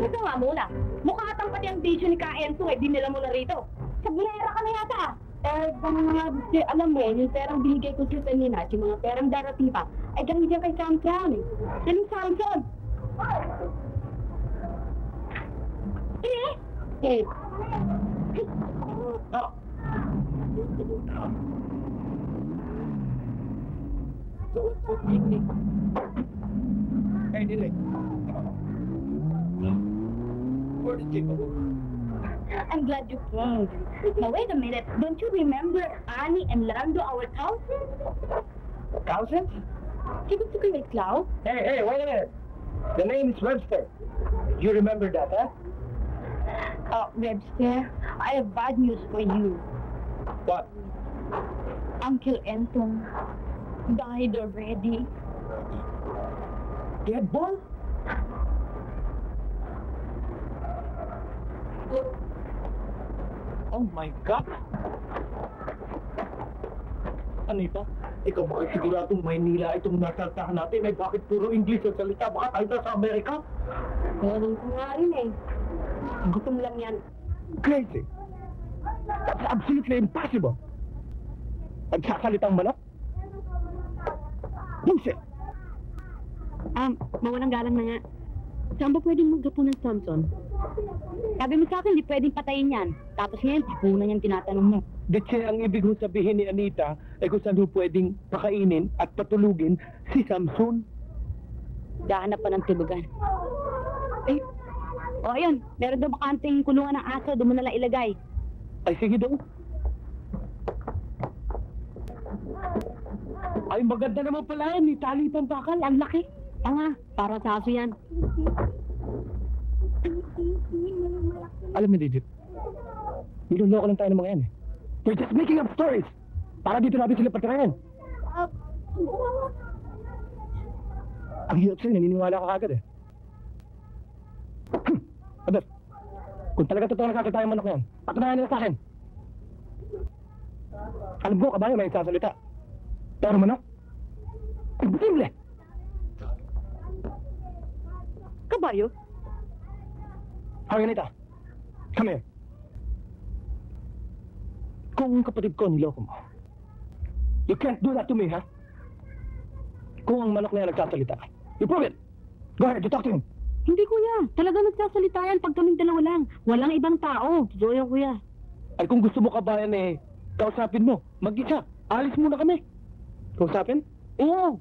Ito nga muna. Mukha atang pati ang bisyo ni Ka Enzo eh. Dinala mo na rito. Sablera ka na yata. Eh, mga, eh, alam mo, yung perang binigay ko sa'yo kanina, yung mga perang darating pa, ay galing dyan kay Samson. Sinong Samson? Eh? Hey, Direk. Where did you go? I'm glad you came. Now, wait a minute. Don't you remember Annie and Lando, our cousins? Cousins? Sige, sige, wait, Clau. Hey, hey, wait a minute. The name is Webster. You remember that, huh? Uh, Webster, I have bad news for you. What? Uncle Enton died already. Dead boy? Oh my God! Anita, ikaw ba siguradong Maynila itong nasaltahan natin? Ay bakit puro English ang salita? Baka tayo nasa Amerika? Ganun ko nga rin eh. Gutom lang yan. Crazy! That's absolutely impossible! Nagsasalitang manok? Bullshit! Um, mawalang galang na nga. Saan ba pwedeng maggapo ng Samson? Sabi mo sa akin, di pwedeng patayin yan. Tapos ngayon, tapunan yung tinatanong mo. Detse ang ibig kong sabihin ni Anita ay kung saan pwedeng pakainin at patulugin si Samson. Dahanap pa ng tulugan. Eh, o ayun, meron daw bakanting kulungan ng aso, doon mo nalang ilagay. Ay sige daw. Ay maganda naman pala yan, ni tali pampakal, ang laki. Tanga, para sa aso yan. Alam mo, Digit, niloloko lang tayo ng mga yan eh. We're just making up stories para dito natin sila patirayan. Ang hirap sa'yo, naniniwala ka agad eh. Hmm, Abel, kung talaga totoo nakakita tayo manok yan, patunayan nila sa akin. Alam ko, kabayo may sasalita. Pero manok, imposible! Kabayo? Harganita, come here. Kung kapatid ko niloko mo, you can't do that to me, ha? Kung ang manok na yan nagsasalita, you prove it. Go ahead, you talk to him. Hindi kuya, talaga nagsasalita yan pag kaming dalawa lang. Walang ibang tao. Totoo yan kuya. Ay kung gusto mo kabayan eh, kausapin mo, mag-isa. Alis muna kami. Kausapin? Oo.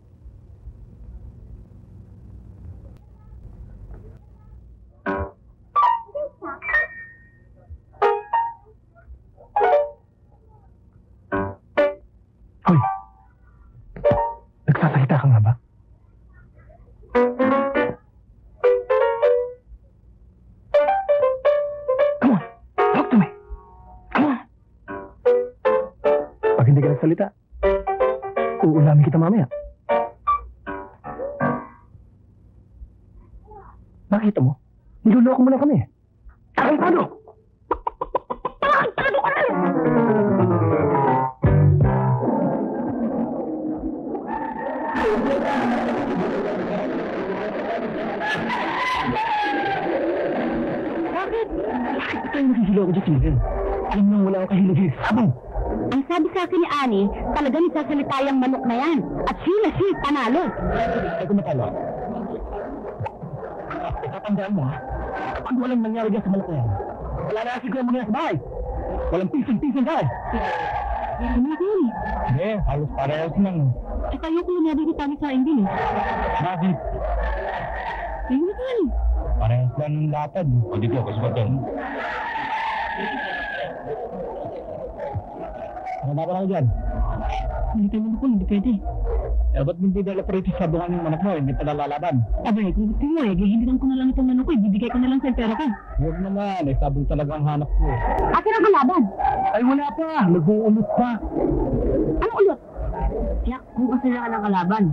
Pag hindi ka nagsalita, uulamin kita mamaya. Nakita mo? Na yan. At sila si panalo. Ay kung matalo. Tatandaan mo ha, kapag walang nangyari dyan sa malak na yan, wala na siguro mga sa bahay. Walang pising-pising ka eh. Hindi. Hindi, halos parehas lang. Eh tayo ko lumabi ko tayo sa hindi eh. Bakit? Hindi ka Parehas lang ng lapad. O dito, ba ito? Ano ba lang dyan? Hindi tayo manok hindi pwede. Eh, ba't hindi dala pa rito sa buhang ng manok mo? Hindi pa nalalaban. Abay, kung gusto mo eh, hihindigan ko na lang itong manok ko, ibibigay ko na lang sa pera ko. Huwag naman, eh, sabong talaga ang hanap ko. Akin ang kalaban. Ay, wala pa. Nag-uulot pa. Ano ulot? Kaya kung kasi ka ng kalaban.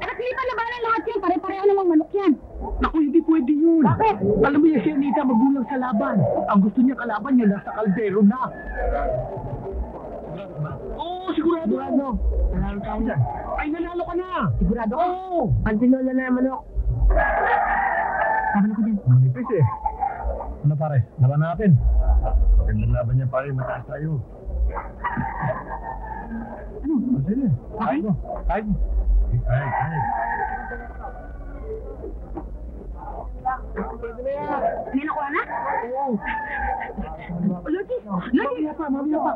Anak, hindi pa labanan lahat yan. Pare-pareho namang manok yan. Naku, hindi pwede yun. Bakit? Alam mo yan si Anita, magulang sa laban. Ang gusto niya kalaban niya, nasa kaldero na. Oo, sigurado. Sigurado. Nanalo tayo. Ay, nanalo ka na. Sigurado ka? Oo. Pantinola na naman ako. Sabi ko din. Manipis eh. Ano pare, laban natin. Magandang laban niya pare, mataas tayo. Ano? Sige, kain mo. Kain mo. Kain, kain. May nakuha na? Oo. Lodi, Lodi. Mamaya pa, mamaya pa.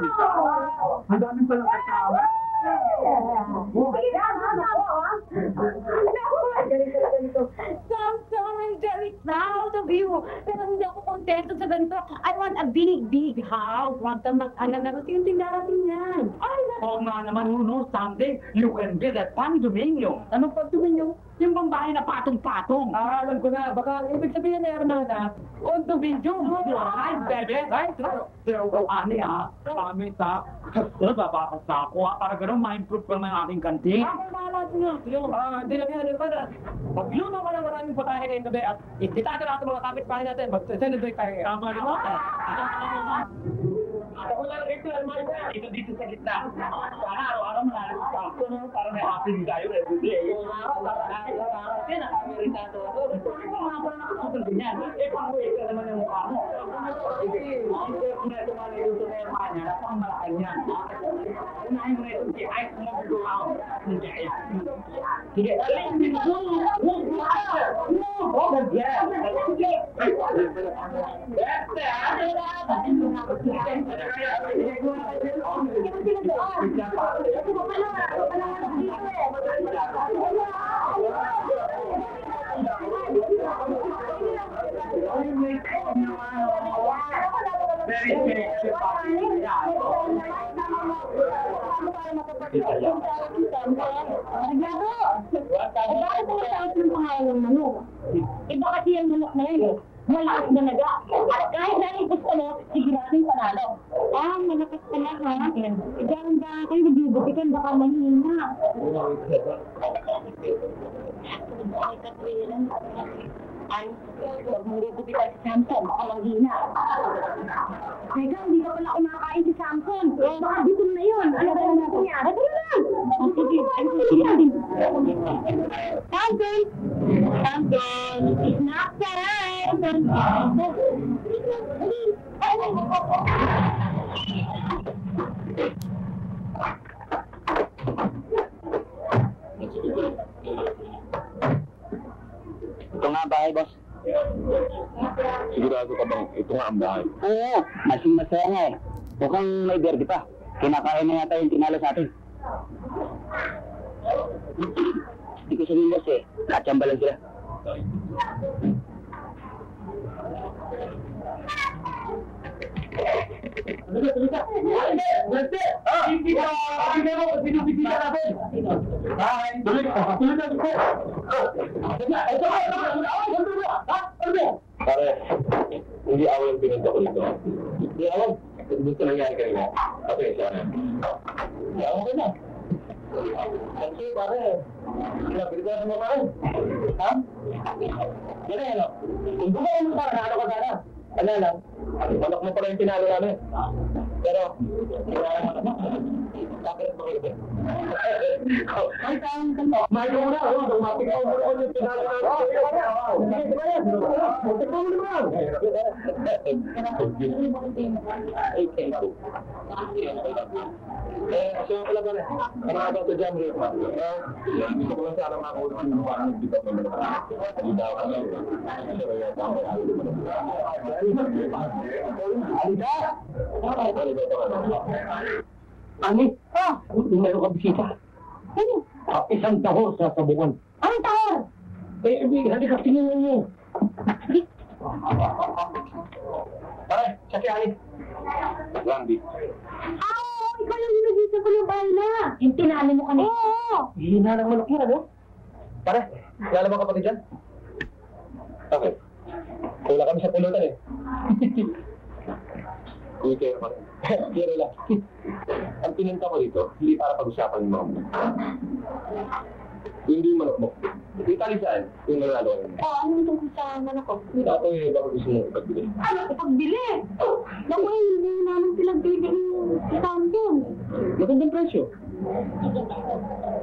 Ang dami palang kasama. Samson, I'm very proud of you. Pero hindi ako kontento sa ganito. I want a big, big house. Huwag kang mag-ana na kasi yung darating yan. Ay, Oo nga naman, Uno, someday you can build a condominium. Anong condominium? Yung bang bahay na patong-patong. Ah, alam ko na. Baka ibig sabihin na Hermana, condominium. Right, baby? Right? Pero, pero, ani ha, kami ta. Pero babakas na ako ha, para ganun ma-improve ko naman ang aking kantin. Ako bahala siya. Ah, hindi lang yan. Para, magluto ka ng maraming putahe ngayong gabi at ititata natin mga kapitbahay natin. Mag-celebrate tayo. Tama, di ba? Ako lang ito, Hermana. Ito dito sa gitna. Para araw-araw manalo sa ako, no? Para Eh? Iba kasi yung manok na yun eh. Malakas na naga. At kahit na rin gusto mo, siguradong panalo. Ah, malakas ka na ha? Ganun ba kayo nagbibutikan? Baka mahina. Ay, Katrina. Ay, huwag mong bibutikan si Samson. Baka mahina. Teka, hindi ka pala kumakain si Samson. Baka gutom na yun. Ano ba natin niya? Ito na lang. O, sige. Ay, sige. Samson! Samson! Snack time! Ito nga bahay, boss. Sigurado ka bang ito nga ang bahay? Oo, masing masaya nga eh. Mukhang may berdi pa. Kinakain na yata yung tinalo sa atin. Hindi ko sabihin boss eh. Nakachamba lang sila. Pare, hindi ako yung pinunta ko dito. Hindi ako. Gusto nangyari kanina. Okay, sana. Hindi ako ka na. Kasi pare, pinapilitan mo pare. Ha? Yan eh, ano? Kung buka mo para naano ka sana. Ano lang? Manok mo pa rin pinalo namin. Pero, kaya mo naman. Bakit mo kayo? Ay, saan ka mo? May ko na, oh, ko mo ko yung pinalo namin. Ani? Ah, meron ka bisita. Ano? Isang taho sa sabungan. Anong tawag? Eh, halika, tingnan mo. Pare, siya si Ali. Randy. Ah, oo, ikaw yung nilagisan ko ng na. Yung tinali mo kanina. Oo. Hihina ng yan, ano? Pare, lalabang ka pati dyan? Okay. Wala kami sa pulutan eh. Kaya pa rin. Pero lang. Ang pinunta ko dito, hindi para pag-usapan mo. Hindi yung manok mo. Yung yung nanalo ko. Oo, ano yung tungkol sa manok ko? Dito eh, baka gusto mo ipagbili. Ano, ipagbili? Naku, hindi namin pinagbili yung Samsung. Magandang presyo.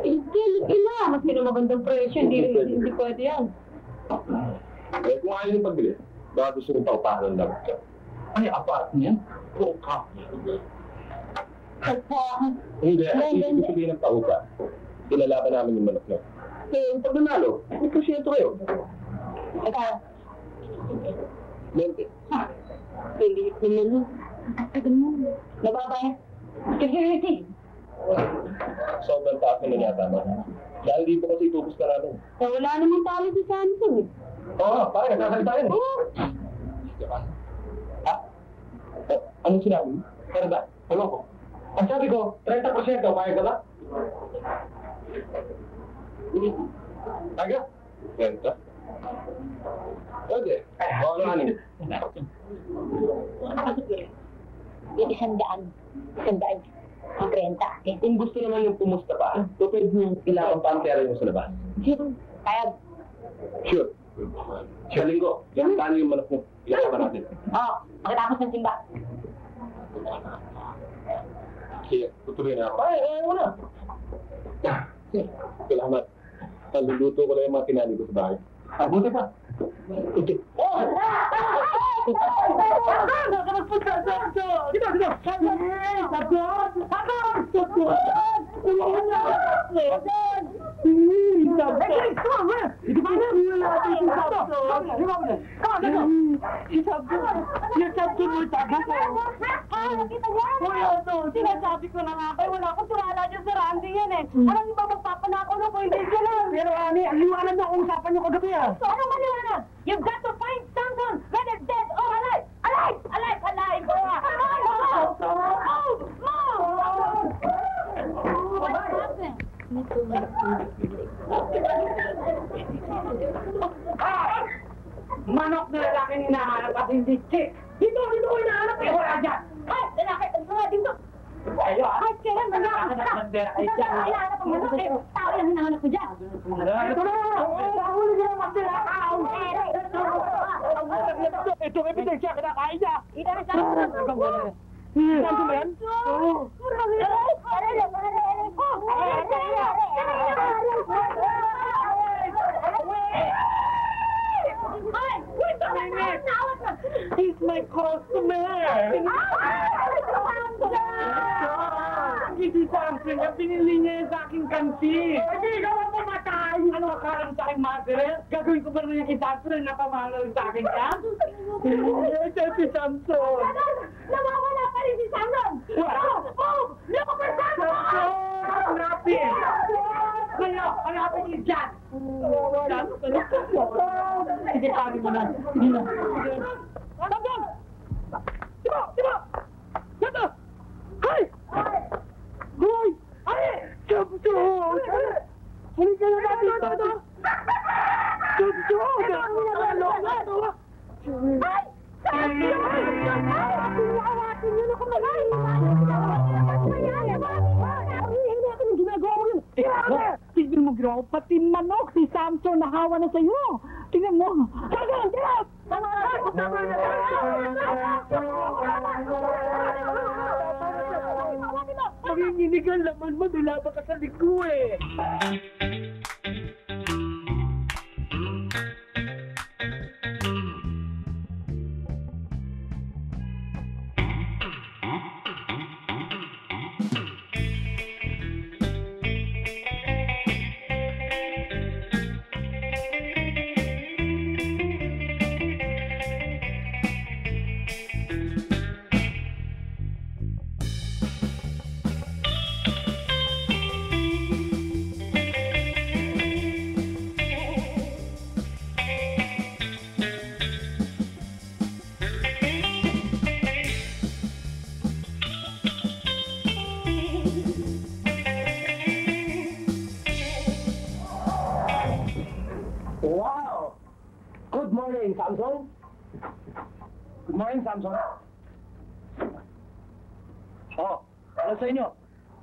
Hindi, ila. Mas pinamagandang presyo. Hindi, hindi pwede yan. Eh, kung ayaw yung pagbili, baka gusto mo paupahan ng lang. Ay, apart niya? Oo ka. Kalpahan. Hindi, Hindi, ibig sabihin ng paupa, ilalaban namin yung manok nyo. Eh, pag nanalo, may porsyento kayo. Eka, Mente. hindi naman. Tagal mo. Nababayad. Security. Sobrang taas naman yata mo. Dahil dito kasi itubos ka namin. Eh, wala namang talo si Samsung. eh. Oo, oh, pare, nagsasalita yun. Oo. Diba? Ha? Oh, anong sinabi mo? Pero ba? Ano ko? Ang sabi ko, 30% kaya ka ba? Aga? Renta? Pwede. O, ano anin? Yung isang daan. Isang daan. Ang renta. Eh, Kung gusto naman yung pumusta pa, so pwede yung ilaban pa ang pera yung sa labas. Sino? Kaya, Sure. Sa linggo, yan paano yung manok mo? Ilaban natin. oo, pagkatapos ng simba. Sige, tutuloy na ako. Ay, ay, wala. Salamat. Naluluto ko na yung mga tinali ko sa bahay. Ah, buti pa. Oh! Dito, dito. Sinasabi ko na nga kayo, wala akong dyan sa Randy yan eh. Alam niyo ba magpapanako na ko hindi siya lang. Pero Ani, ang liwanag na usapan niyo kagabi ah. So, ano maliwanag? You've got to find Samson, whether dead or alive! Alive! Alive! Alive! Move! Move! Happened? Manok na lalaking hinahanap at hindi chick. Dito, dito ko hinahanap eh. Wala dyan. Ay, lalaki, ang mga dito. Ayo ah. Ay, kaya na. Hinahanap ang manok eh. Tao yung hinahanap ko dyan. Ito na. Nahuli niya ang. Tao. Ito, ebidensya. Kinakain niya. Ito na Samson. Saan ba yan? Oo. He's my customer. Hindi Samson, ang pinili niya sa aking kansi. Hindi ka lang pumatay. Ano akala mo sa aking master? Gagawin ko ba rin yung Samson na napamahal sa akin ka? Ito si Samson. Nawawala pa rin si Samson. Oh, oh, look for Samson! Samson! Hanapin! Kayo, hanapin niyo dyan! Sige, sabi mo na. Sige na. Samson! Diba? Diba? Dito! Hay! Hoy! Ay! Samson! Halika na natin! Samson! Ay! Awatin niyo na kung magay! Hindi yun. Tignan mo, Gro, pati manok si Samson nahawa na sa'yo. Tingnan mo. Samson, tira! Manginginig ang laman mo, dulaban ka sa ligo eh. Sa inyo?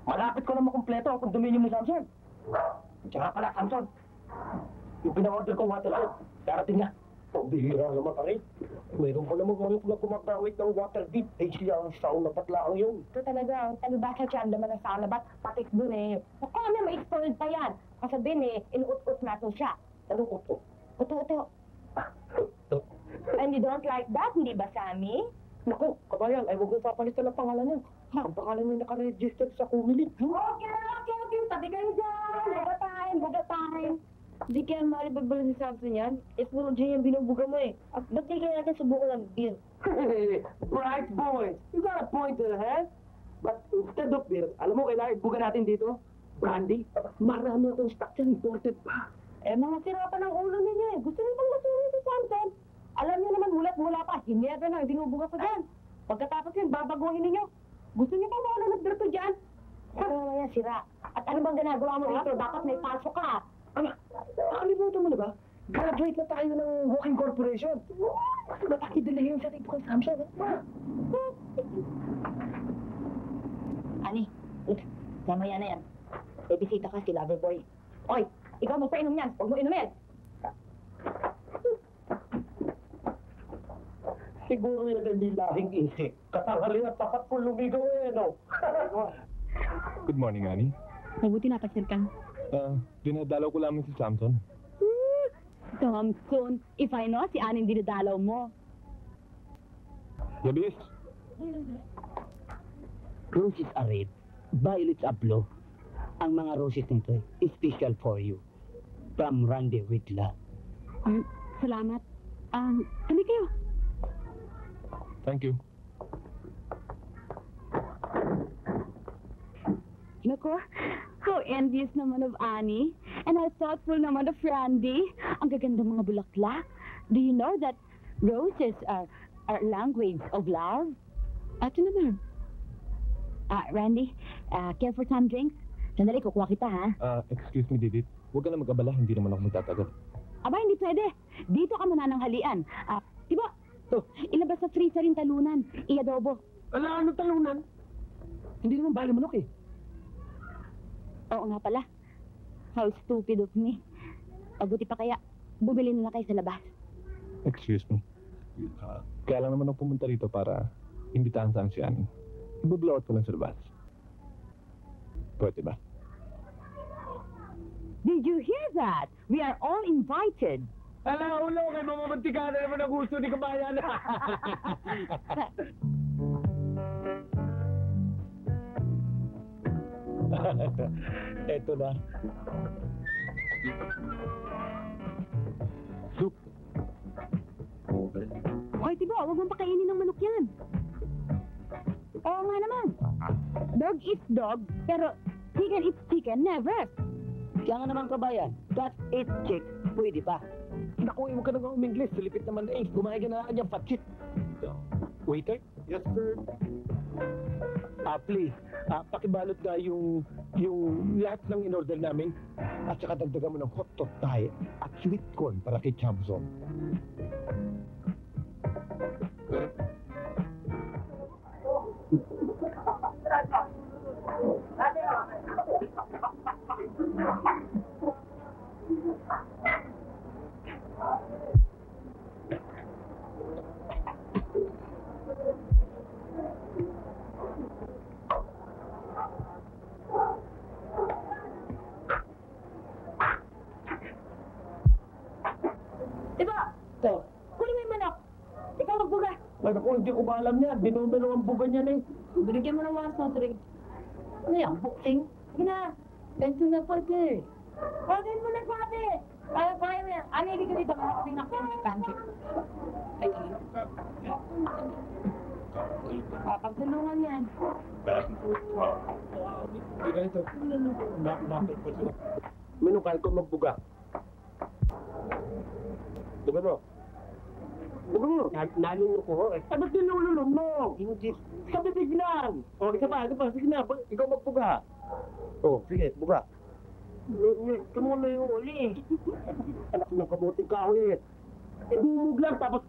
Malapit ko na makumpleto ang condominium ni Samson. Tsaka pala, Samson. Yung pina-order ko water out, darating na. Oh, bihira naman kami. Mayroon ko naman ngayon na kumakawit ng water deep. Eh, siya ang sauna patlaang yun. Ito talaga, ang talibasa naman ang sauna, ba't patik dun eh. Ako na, may spoiled pa yan. Kasabihin eh, inuut-ut natin siya. Anong uto? Uto-uto. Uto. And you don't like that, hindi ba, Sammy? Naku, kabayan, ay huwag mong papalitan ang pangalan niya. Pangalan niya nakaregister sa Kumilit. Okay, okay, okay. Tabi kayo dyan. Buga time, buga time. Hindi kaya malibagbala ni Samson yan. Eh, puro dyan yung binubuga mo eh. At ba't di kaya natin subukan ng beer? Bright boy, you got a point there, huh? But instead of beer, alam mo kailangan ibuga natin dito? Brandy, marami akong stock dyan, imported pa. Eh, mga sira pa ng ulo ninyo eh. Gusto niyo bang masuri si Samson? Alam niyo naman, mulat-mula pa. Hinera na, binubuga ko dyan. Pagkatapos yun, babaguhin ninyo. Gusto niyo pa mga nagdrito dyan? Ano naman yan, sira? At ano bang ginagawa mo dito? Dapat may pasok ka. Ama, nakalimutan mo na ba? Graduate na tayo ng Walking Corporation. Napakidala yung sa tipo ng Samson. eh. Ani, mamaya na yan. May bisita ka si Loverboy. Oy, ikaw magpainom yan. Huwag mo inumin. Siguro yung nagandilahing isip. Katanghali at tapat po lumigaw eh, no? Good morning, Annie. Mabuti napasir ka. Ah, dinadalaw ko lamang si Samson. Thompson, if I know, si Aning dinadalaw mo. Yabis, Roses are red, violets are blue. Ang mga roses nito is special for you. From Randy love. Hmm, salamat. Um, kami kayo. Thank you. Nako, how envious naman of Annie. And how thoughtful naman of Randy. Ang gaganda mga bulaklak. Do you know that roses are, are language of love? Ato naman. Ah, Randy, ah, care for some drinks? Sandali, kukuha kita, ha? Ah, excuse me, Didit. Huwag ka na mag-abala, hindi naman ako magtatagal. Aba, hindi pwede. Dito ka manananghalian. Ah, diba? To, ilabas sa freezer yung talunan. Iadobo. Ala, ano talunan? Hindi naman bali manok eh. Oo nga pala. How stupid of me. Pabuti pa kaya, bumili na lang kayo sa labas. Excuse me. Ah, kaya lang naman ako pumunta rito para imbitahan sa si Annie. Ibablow out ko lang sa labas. Pwede ba? Did you hear that? We are all invited. Ala, ulo, kay mamamantika na naman ang gusto ni kabayan. Eto na. Soup. Oy, Tibo, huwag mong pakainin ng manok yan. Oo nga naman. Dog eats dog, pero chicken eats chicken, never. Kaya nga naman kabayan, that it chick, pwede pa. Naku, huwag ka na nga umingles. Silipit naman na eh. Kumain ka na niyang patsit. Waiter? Yes, sir. Ah, please. Ah, pakibalot nga yung, yung lahat ng in-order namin. At saka dagdagan mo ng hot dog tayo at sweet corn para kay Chamson. Diba? Ito. Kunin mo yung manok. Ikaw Ay, naku, hindi ko ba alam yan. Binumero ang buga niyan eh. Binigyan mo ng one soft drink. Ano yan? Boxing? Sige na. Tension na po ito eh. Pagin mo na sabi. Kaya kaya mo yan. Ano ibig ko dito? Mga kasing nakita ng pantry. Ay, Ah, pagtulungan yan. Hindi ganito. Bak bakit po ito? Minukal ko magbuga. Buga mo. Buga mo. Nalungo ko. Eh, ba't dinululong mo? Hindi. Sa bibig lang. O, isa pa, isa pa. Sige na, ba- ikaw magbuga. O, sige, buga. Tumulo yung uli. Anak ng kabuting kahoy eh. Eh, bumug lang, tapos,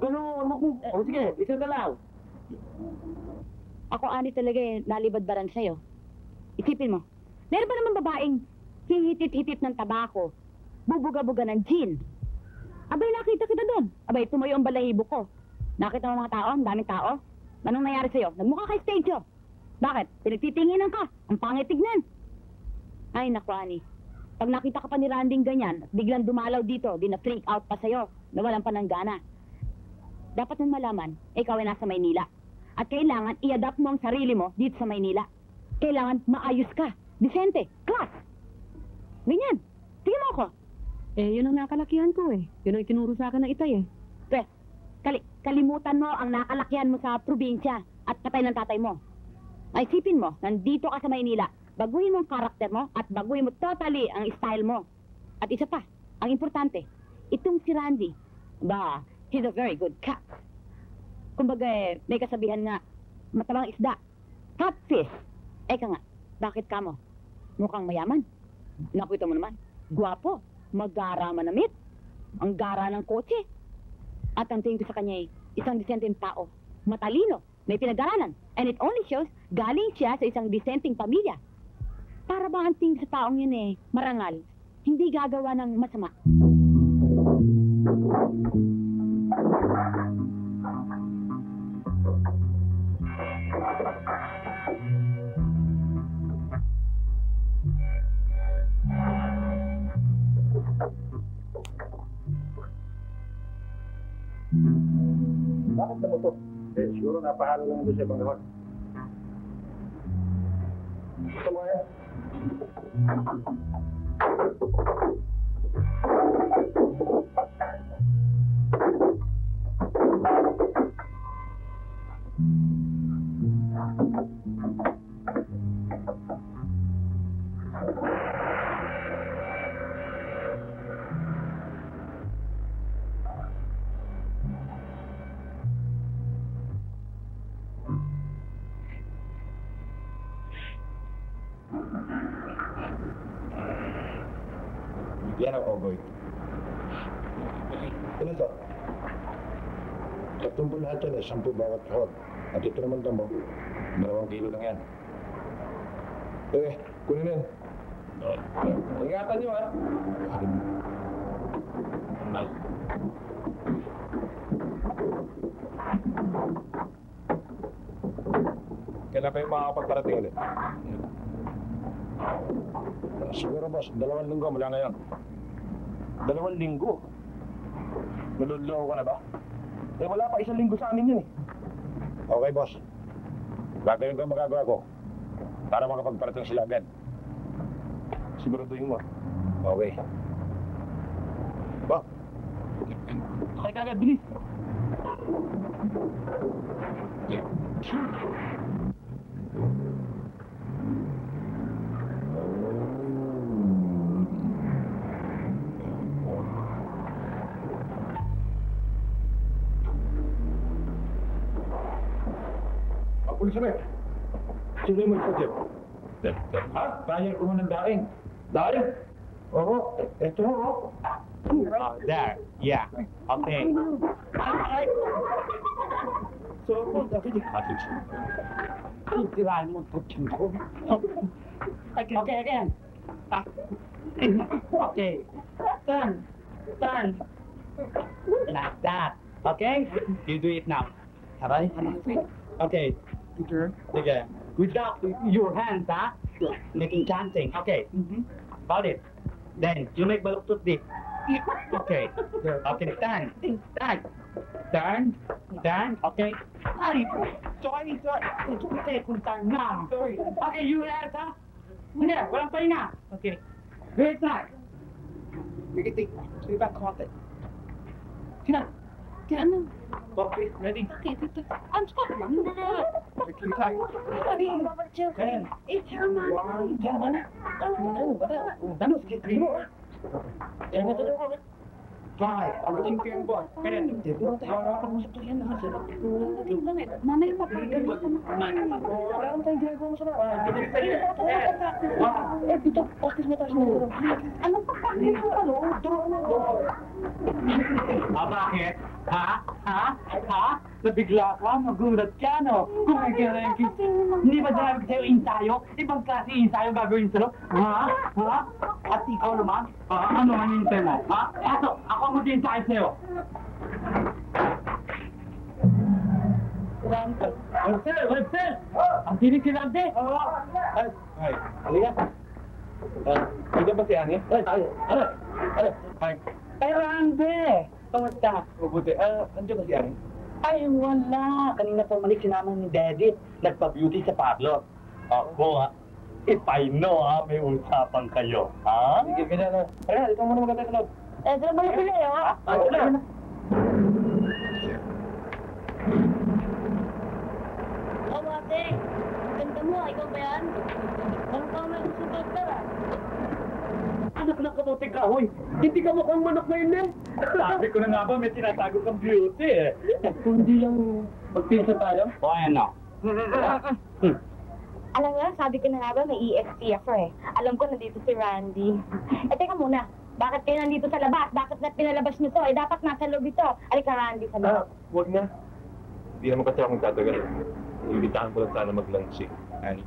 gano'n, makung... O sige, isa na lang. Ako ani talaga eh, nalibadbaran sa'yo. Isipin mo, meron ba naman babaeng hihitit-hitit ng tabako, bubuga-buga ng gin? Abay, nakita kita doon. Abay, tumayo ang balahibo ko. Nakita mo mga tao, ang daming tao. Anong nangyari sa'yo? Nagmukha kay stage oh. Bakit? Pinagtitinginan ka. Ang pangit tignan. Ay, naku, Ani. Pag nakita ka pa ni Randing ganyan, biglang dumalaw dito, di na freak out pa sa'yo, nawalan pa ng gana. Dapat mong malaman, ikaw ay nasa Maynila. At kailangan i-adapt mo ang sarili mo dito sa Maynila. Kailangan maayos ka, disente, class. Ganyan. Tingnan mo ako. Eh, yun ang nakalakihan ko eh. Yun ang tinuro sa akin ng itay eh. Pwes, kali kalimutan mo ang nakalakihan mo sa probinsya at patay ng tatay mo. Ay, isipin mo, nandito ka sa Maynila, baguhin mo ang karakter mo at baguhin mo totally ang style mo. At isa pa, ang importante, itong si Randy, ba, he's a very good cat. Kumbaga eh, may kasabihan nga, matabang isda, catfish. Eka nga, bakit ka mo? Mukhang mayaman. Nakita mo naman, gwapo, magara manamit, ang gara ng kotse. At ang tingin ko sa kanya ay isang disenteng tao, matalino, may pinag-aralan. And it only shows galing siya sa isang disenteng pamilya. Para ba ang tingin sa taong yun eh, marangal, hindi gagawa ng masama. Bakit na mo to? Eh, siguro napahalo lang doon sa ibang gawin. Gusto mo yan? Yan sampu bawat kahon. At ito naman tamo, dalawang kilo lang yan. Eh, kunin yan. Ingatan nyo ha. Kailan kayo makakapagparating ulit? Siguro boss, dalawang linggo mula ngayon. Dalawang linggo? Naluloko ka na ba? Eh wala pa isang linggo sa amin yun eh. Okay boss. Gagawin ko ang magagawa ko para makapagparating sila agad. Siguraduhin mo. Okay. Ba? Okay kagad, bilis. Ang pulis na Sino yung mag-suggest? Ha? Bayar ko ng daing. Daing? Oo. Ito ho. Oh, there. Yeah. Okay. So, dapat yung cottage. Ang tirahan mo tutsin ko. Okay, okay, again. Ah. Okay. Turn. Turn. Like that. Okay? You do it now. Aray? Okay. Sige. Without your hands, ha? Making chanting. Okay. Got it. Then, you make baluktot this. Okay. Okay, turn. Turn. Turn. Turn. Okay. Ay, sorry, sorry. Ito ko tayo kung turn na. Sorry. Okay, you have ha? Hindi, walang pahinga. Okay. Great time. Bigitik. Sige ba, konti. Tina. Tina, ano? Okay, ready? Okay, ito. Ang stop lang. Bikin tayo. Ten. It's Herman. One. Ten, mana? Ano ba? Ano, sige, three more. Yan Five. Ang ating tempo. Kaya, hindi ko tayo ako mo sa tuyan na. Sila. Mamaya pa pa. Wala akong tayong ginagawa mo sa mga. Wow. Eh, dito, office mo tayo. Ano pa pa? Ah, bakit? Ha? Ha? Ha? Nabigla ka? Magulat ka, no? Kung may kinarengki. Hindi ba ko sa'yo, insayo? Ibang klase insayo gagawin sa'yo? Ha? Ha? At ikaw naman? Ha? Ano man yung mo? Ha? Eto, ako ang mag-insayo sa'yo. Marcel! Marcel! Ang tinig si Randy! Ay, ay, halika. Ah, hindi ba si Ani? Ay, ay, ay, ay, ay. Ay, Randy! Kamusta? Mabuti. Ah, nandiyan ba si Ani? Ay, wala. Kanina pumalik sinama ni Daddy. Nagpa-beauty sa parlor. Ako, ha? If I know, ha, may usapan kayo. Ha? Sige, ganyan na. Tara, ikaw muna maganda sa loob. Eh, sino ba yung sila, ha? Ah, tara. Oh, ate. Ganda mo, ikaw ba yan? Parang ka gusto ka pera. Anak ng kamuting kahoy. Hindi ka mukhang manok ngayon, eh. Sabi ko na nga ba, may tinatago kang beauty, eh. Kung hindi lang magpinsa tayo. O, ayan na. Alam nga, sabi ko na nga ba, may EXP ako eh. Alam ko nandito si Randy. Eh, teka muna. Bakit kayo nandito sa labas? Bakit na pinalabas niyo to? Eh, dapat nasa loob ito. Alika, Randy, sa Ah, loob. huwag na. Hindi naman kasi ako magtatagal. Imbitahan ko lang sana mag-lunch eh. Ani.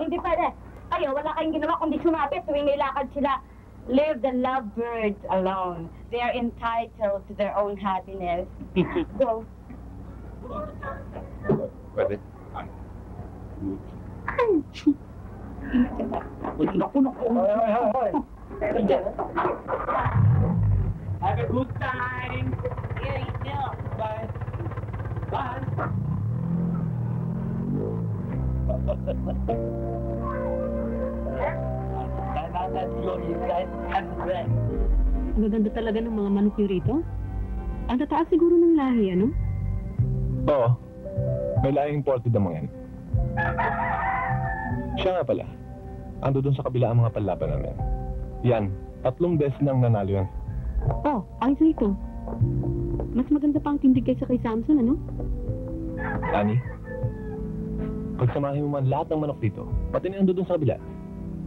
Hindi pwede. Kayo, wala kayong ginawa kundi sumapit tuwing may lakad sila. Leave the lovebirds alone. They are entitled to their own happiness. Go. Pwede. Naku, naku. Have a good time. You go. Bye. Bye. Ang gaganda talaga ng mga manok rito. Ang tataas siguro ng lahi, ano? Oo. May laing imported ang mga yan. Siya nga pala. Ando dun sa kabila ang mga panlaban namin. Yan. Tatlong beses nang nanalo yan. Oh, ayos na ito. Mas maganda pa ang tindig kaysa kay Samson, ano? Ani, pagsamahin mo man lahat ng manok dito, pati na ando dun sa kabila,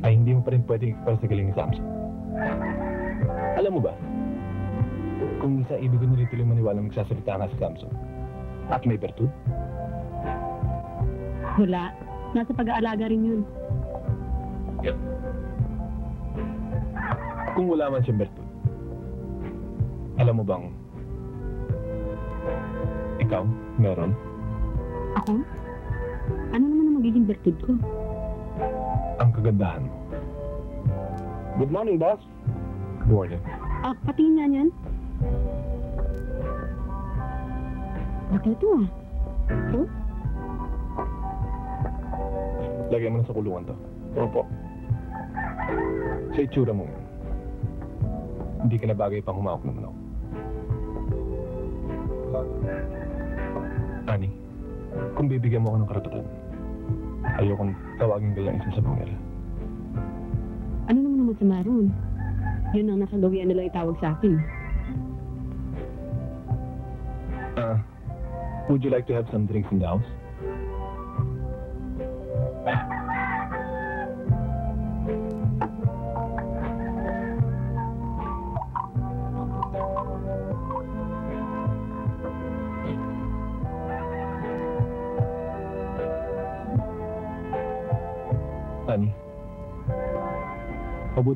ay hindi mo pa rin pwedeng para sa galing ni Samson. Alam mo ba, kung minsan ibig ko nila tuloy maniwalang magsasalita nga si Samson, at may bertud, Wala. Nasa pag-aalaga rin yun. kung wala man siyang bertud, alam mo bang, ikaw, meron? Ako? Ano naman ang magiging bertud ko? Ang kagandahan mo. Good morning, boss. Good morning. Ah, patingin nga niyan. Baka ito ah. Oh? Lagay mo na sa kulungan to. Opo. Sa itsura mo ngayon, hindi ka na bagay pang humawak ng manok. Ani, kung bibigyan mo ako ng karapatan, ayokong tawagin ka lang isang sa pangera. Ano naman naman sa maroon? Yun ang nakagawian nila itawag sa akin. Ah, would you like to have some drinks in the house?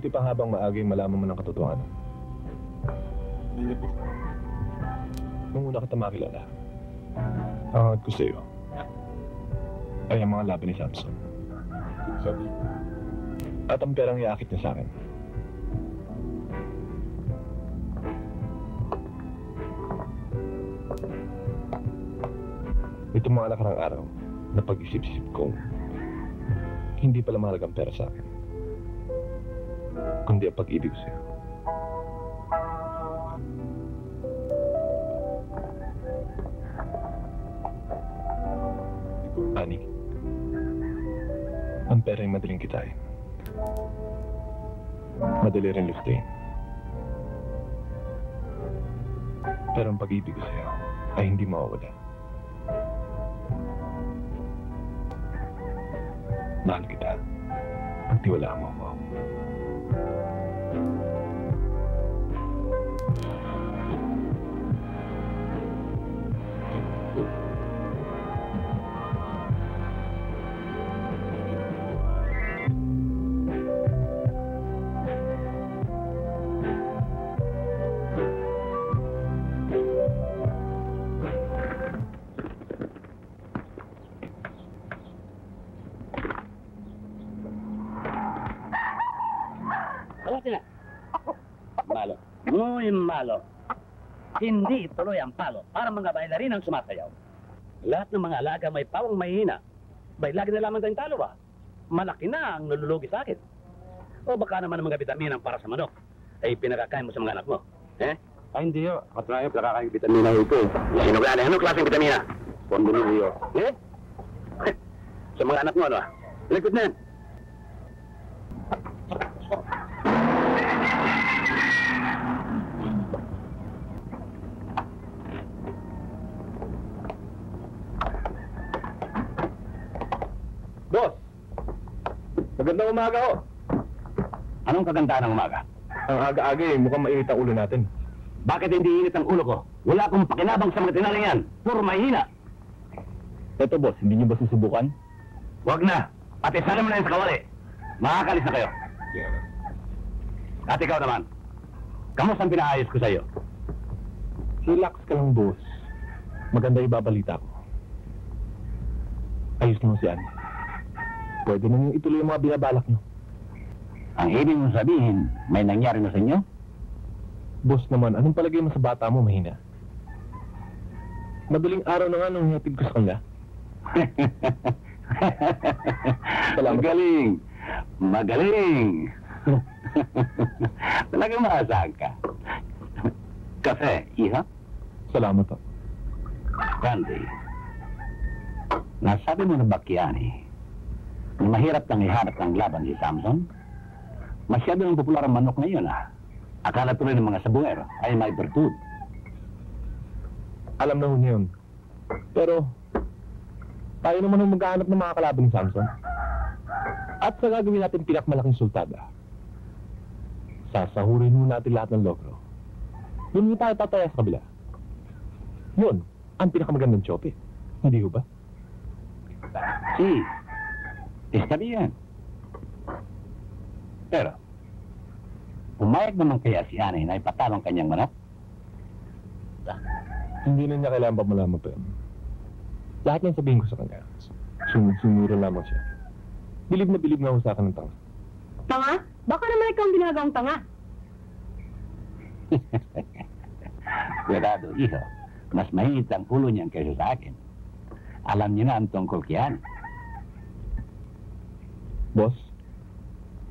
Mabuti pa habang maagay malaman mo ng katotohanan. Nung una kita makilala, ang hangad ko sa'yo ay ang mga laban ni Samson. Sabi? At ang perang iakit niya sa akin. Ito mga nakarang araw na pag-isip-isip ko, hindi pala mahalagang pera sa akin. Kundi ang pag-ibig sa'yo. Ani, ang pera ay madaling kitain. Madali rin luftin. Pero ang pag-ibig sa'yo ay hindi mawawala. Mahal kita. Pagkakatiwala mo ako. Hindi tuloy ang palo para mga bailarin ang sumasayaw. Lahat ng mga alaga may pawang mahihina. Bay, lagi na lamang tayong talo ba? Malaki na ang nalulugi sa akin. O baka naman ang mga bitaminang para sa manok ay pinakakain mo sa mga anak mo. Eh? Ay, hindi yun. Katunayan, pinakakain vitamina ito. Sino ba yan? Anong klaseng vitamina? Pondolio. Eh? sa mga anak mo, ano? Likod na yan. Umaga ho. Anong kagandahan ng umaga? Ang aga-aga eh, mukhang mainit ang ulo natin. Bakit hindi init ang ulo ko? Wala akong pakinabang sa mga tinaling yan. Puro mahina. Eto boss, hindi niyo ba susubukan? Huwag na. Pati sana mo na sa kawali. Makakalis na kayo. At ikaw naman. Kamusta ang pinaayos ko sa iyo? Relax ka lang boss. Maganda ibabalita ko. Ayos naman si Anne. Pwede na ituloy yung mga binabalak niyo. Ang ibig mong sabihin, may nangyari na sa inyo? Boss naman, anong palagay mo sa bata mo mahina? Madaling araw na nga nung hatid ko sa kanya. Salamat. Magaling. Magaling. Talagang maasahan ka. Kafe, iha? Salamat po. Randy, nasabi mo na Bakiani na mahirap nang iharap ang laban si Samson? Masyado ng popular ang manok ngayon ah. Akala tuloy ng mga sabungero ay may bertud. Alam na ho niya yun. Pero, tayo naman ang maghahanap ng mga kalaban ni Samson. At sa gagawin natin pinakmalaking sultada, sasahurin mo natin lahat ng logro. Doon mo tayo tataya sa kabila. Yun, ang pinakamagandang chope. Hindi ho ba? Si, está bien. Pero, pumayag naman kaya si Anay na ipatalo ang kanyang manok? Hindi na niya kailangan pa malaman pa yun. Lahat ng sabihin ko sa kanya, sun sumuro lamang siya. Bilib na bilib na ako sa akin ng tanga. Tanga? Baka naman ikaw ang ginagawang tanga. Cuidado, hijo. Mas mahigit ang ulo niyan kaysa sa akin. Alam niyo na ang tungkol kiyan. Boss,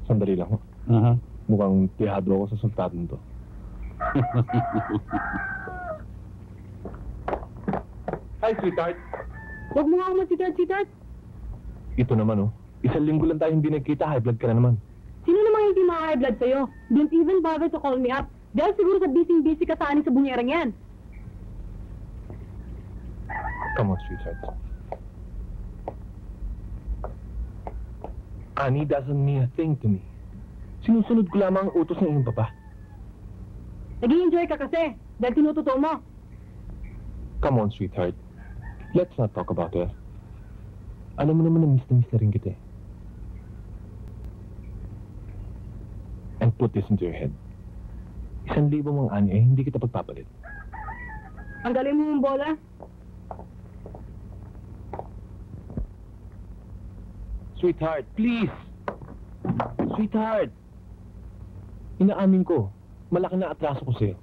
sandali lang. Uh-huh. Mukhang tihado ako sa sultadong to. Hi, sweetheart. Huwag mo nga ako mag-sitart-sitart. Ito naman, oh. Isang linggo lang tayo hindi nagkita, high blood ka na naman. Sino namang hindi ma-high blood sa'yo? Don't even bother to call me up. Dahil siguro sa busy-busy ka sa anin sa bunyerang yan. Come on, sweetheart. Annie doesn't mean a thing to me. Sinusunod ko lamang ang utos ng iyong papa. Nag-i-enjoy ka kasi. Dahil tinututo mo. Come on, sweetheart. Let's not talk about it. Alam mo naman na miss na miss na rin kita eh. And put this into your head. Isang libo mong ani eh, hindi kita pagpapalit. Ang galing mo yung bola. Sweetheart, please! Sweetheart! Inaamin ko, malaki na atraso ko sa'yo.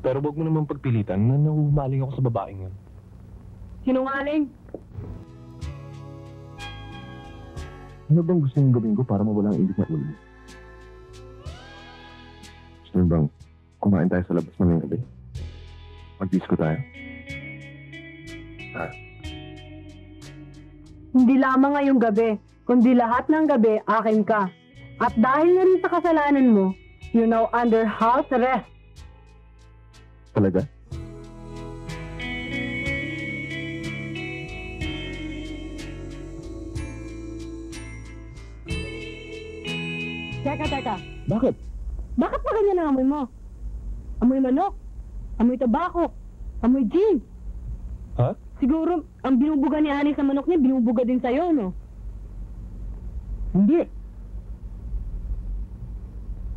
Pero wag mo naman pagpilitan na nahuhumaling ako sa babaeng yan. Sinungaling. Ano bang gusto mong gawin ko para mawala ang init na ulo? Gusto mo bang kumain tayo sa labas mamayang gabi? Mag-disco tayo? Hindi lamang ngayong gabi, kundi lahat ng gabi akin ka. At dahil na rin sa kasalanan mo, you now under house arrest. Talaga? Teka, teka. Bakit? Bakit pa ganyan ang amoy mo? Amoy manok, amoy tabako, amoy gin. Ha? Huh? Siguro, ang binubuga ni Ani sa manok niya, binubuga din sa'yo, no? Hindi.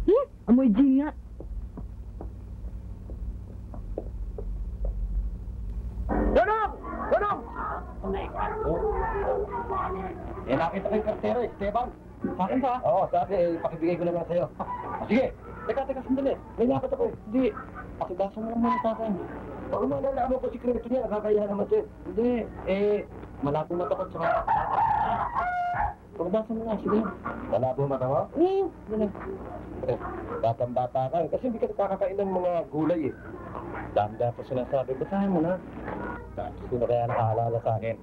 Hmm? Amoy gin nga. Ganong! Ganong! Eh, nakita ko yung kartero, Esteban. Sa akin ba? Oo, sabi, eh, pakibigay ko naman sa'yo. Ah, sige. Teka, teka, sandali. May lakad ako. Hindi. Pakibasa mo naman sa akin. Baka malalaman ko sikreto niya, nakakaya naman sa'yo. Hindi, eh, malabo mata ko tsaka... Pakibasa mo na, sige. Malabo mata mo? Hmm, sige. Eh, batang-bata ka. Kasi hindi ka nakakakain ng mga gulay eh. Dami-dami pa sinasabi. Basahin mo na. Sino kaya nakaalala sa akin?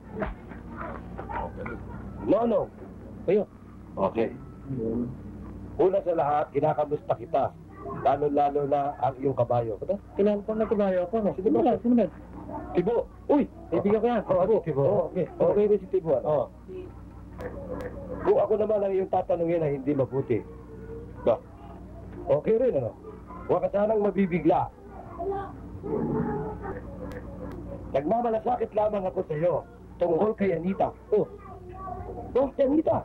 No, no. Kayo. Okay. Una sa lahat, kinakamusta kita. Lalo-lalo na ang iyong kabayo. Aba, Kilala ko na kabayo ako. No? Sige ba? Simulan. Tibo. Uy, kaibigan ko yan. Oo, Tibo. Oo, okay. Okay rin si Tibo. Oo. Kung ako naman ang iyong tatanungin na hindi mabuti. Ba? Okay rin, ano? Huwag ka sanang mabibigla. Nagmamalasakit lamang ako sa iyo tungkol kay Anita. Oh. Oh, si Anita.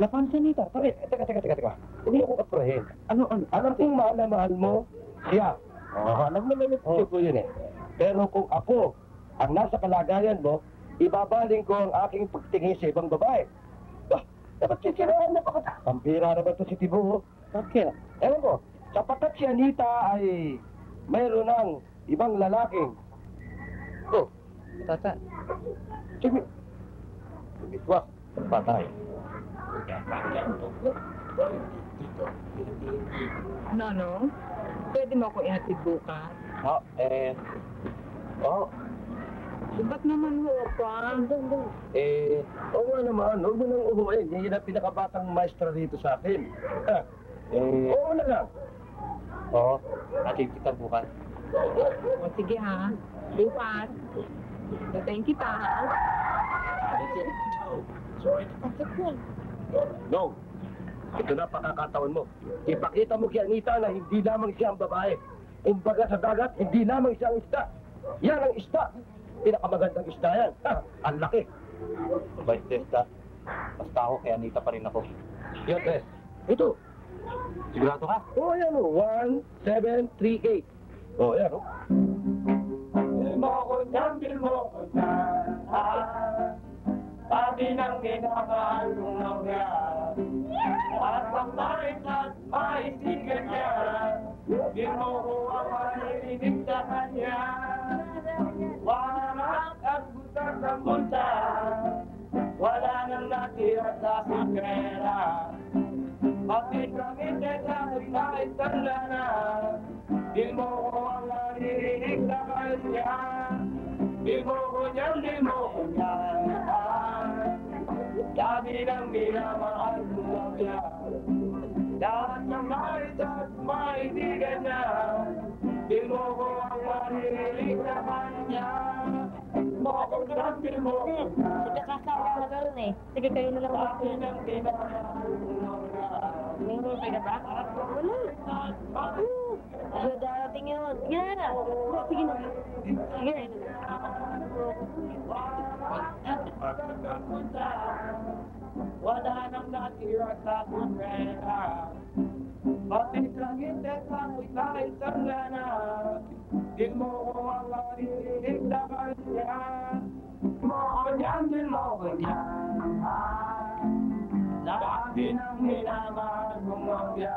Lapan si Anita. Bakit? Teka, teka, teka, teka. Huwag akong aprahin. Ano, ano? Alam kong mahal na mahal mo siya. Oh, alam mo naman oh. ko yun eh. Pero kung ako ang nasa kalagayan mo, ibabaling ko ang aking pagtingin sa ibang babae. Bah, dapat sisiraan na pa Pampira na ba ito si Tibo? Bakit? Ewan ko, sapagkat si Anita ay mayroon ng ibang lalaking Oh, tata. Sige. Biswas, patay. Nono, pwede mo ako ihatid bukas? Oh, eh. Oh, Eh, ba't naman ho pa? eh, oo nga naman, huwag mo nang uhuin. Yan ang pinakabatang maestra dito sa atin. Ah, eh, oo na lang. Oo, natin kita bukas. O sige ha, bukas. Thank kita ha. No. Ito na pakakataon mo. Ipakita mo kay Anita na hindi lamang siya ang babae. Kumbaga sa dagat, hindi lamang siya ang isda. Yan ang isda. Pinakamagandang isda yan. Ah, ang laki. Vice Testa, basta ako kay Anita pa rin ako. Yan, Tess. Ito. Sigurado ka? Oh, yan o. One, seven, three, eight. Oh, yan o. Mo ko dyan, bil mo ko dyan. Ah, ng minamahal kong nobya. At ang marit at maisigan niya. Di mo ko ang maririnig sa kanya. Warak at butas ang bunta. Wala nang natira sa sakrera. Bakit kami kahit kahit tanda na Di mo ko ang naririnig sa kanya Di mo ko niyan, di mo ko niyan Sabi ng minamahal siya Lahat ng marit at maibigan niya Di mo ko ang naririnig sa kanya. Di mo. Kasama na doon eh. Sige kayo na lang Sabi ng minamahal mo siya May huli ka ba? Wala. Ano darating yun? Yan na. Sige na. Sige. Wala nang natira sa kumrera Bakit lang hindi kamoy kahit tanda na Di mo ko ang maririnig na kanya Mo ko niyan, di mo ko niyan Lahat din ang minamahal kong mabya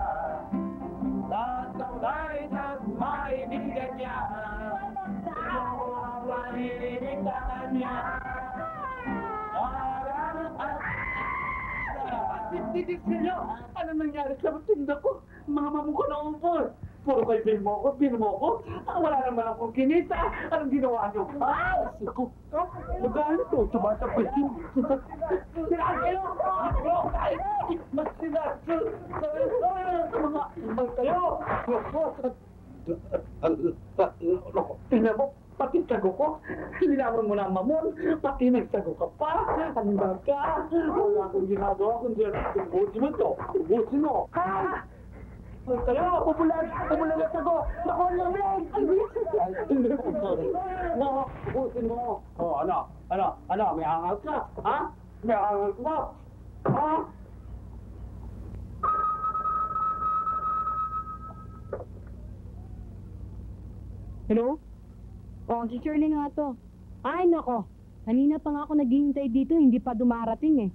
Lahat ng kahit at maibigan niya Di mo ko ang maririnig na kanya Titig sa'yo! Ano nangyari sa tinda ko? Mama mo ko na umpol! Puro kayo bin mo ko, bin mo ko. Ah, wala naman akong kinita. Anong ginawa niyo? Ay, suko. Magkano to? Tumatapos yun. Sinahan kayo! Ako! Ay! Mas kayo! Sabi sa mga... Ay, kayo! Tingnan mo, pati tago ko. Nilaman mo na ang mamon, pati nagsago ka pa. Handa ka. Wala akong ginagawa kundi ubusin mo to. Ubusin mo. Ha? Kayo, pupulan, pupulan na sago. Naku, lamig! Hindi ko sorry. No, ubusin mo. Oh, ano? Ano? Ano? May angal ka? Ha? May angal ka ba? Ha? Hello? Oh, si Shirley nga to. Ay, nako. Kanina pa nga ako naghihintay dito, hindi pa dumarating eh.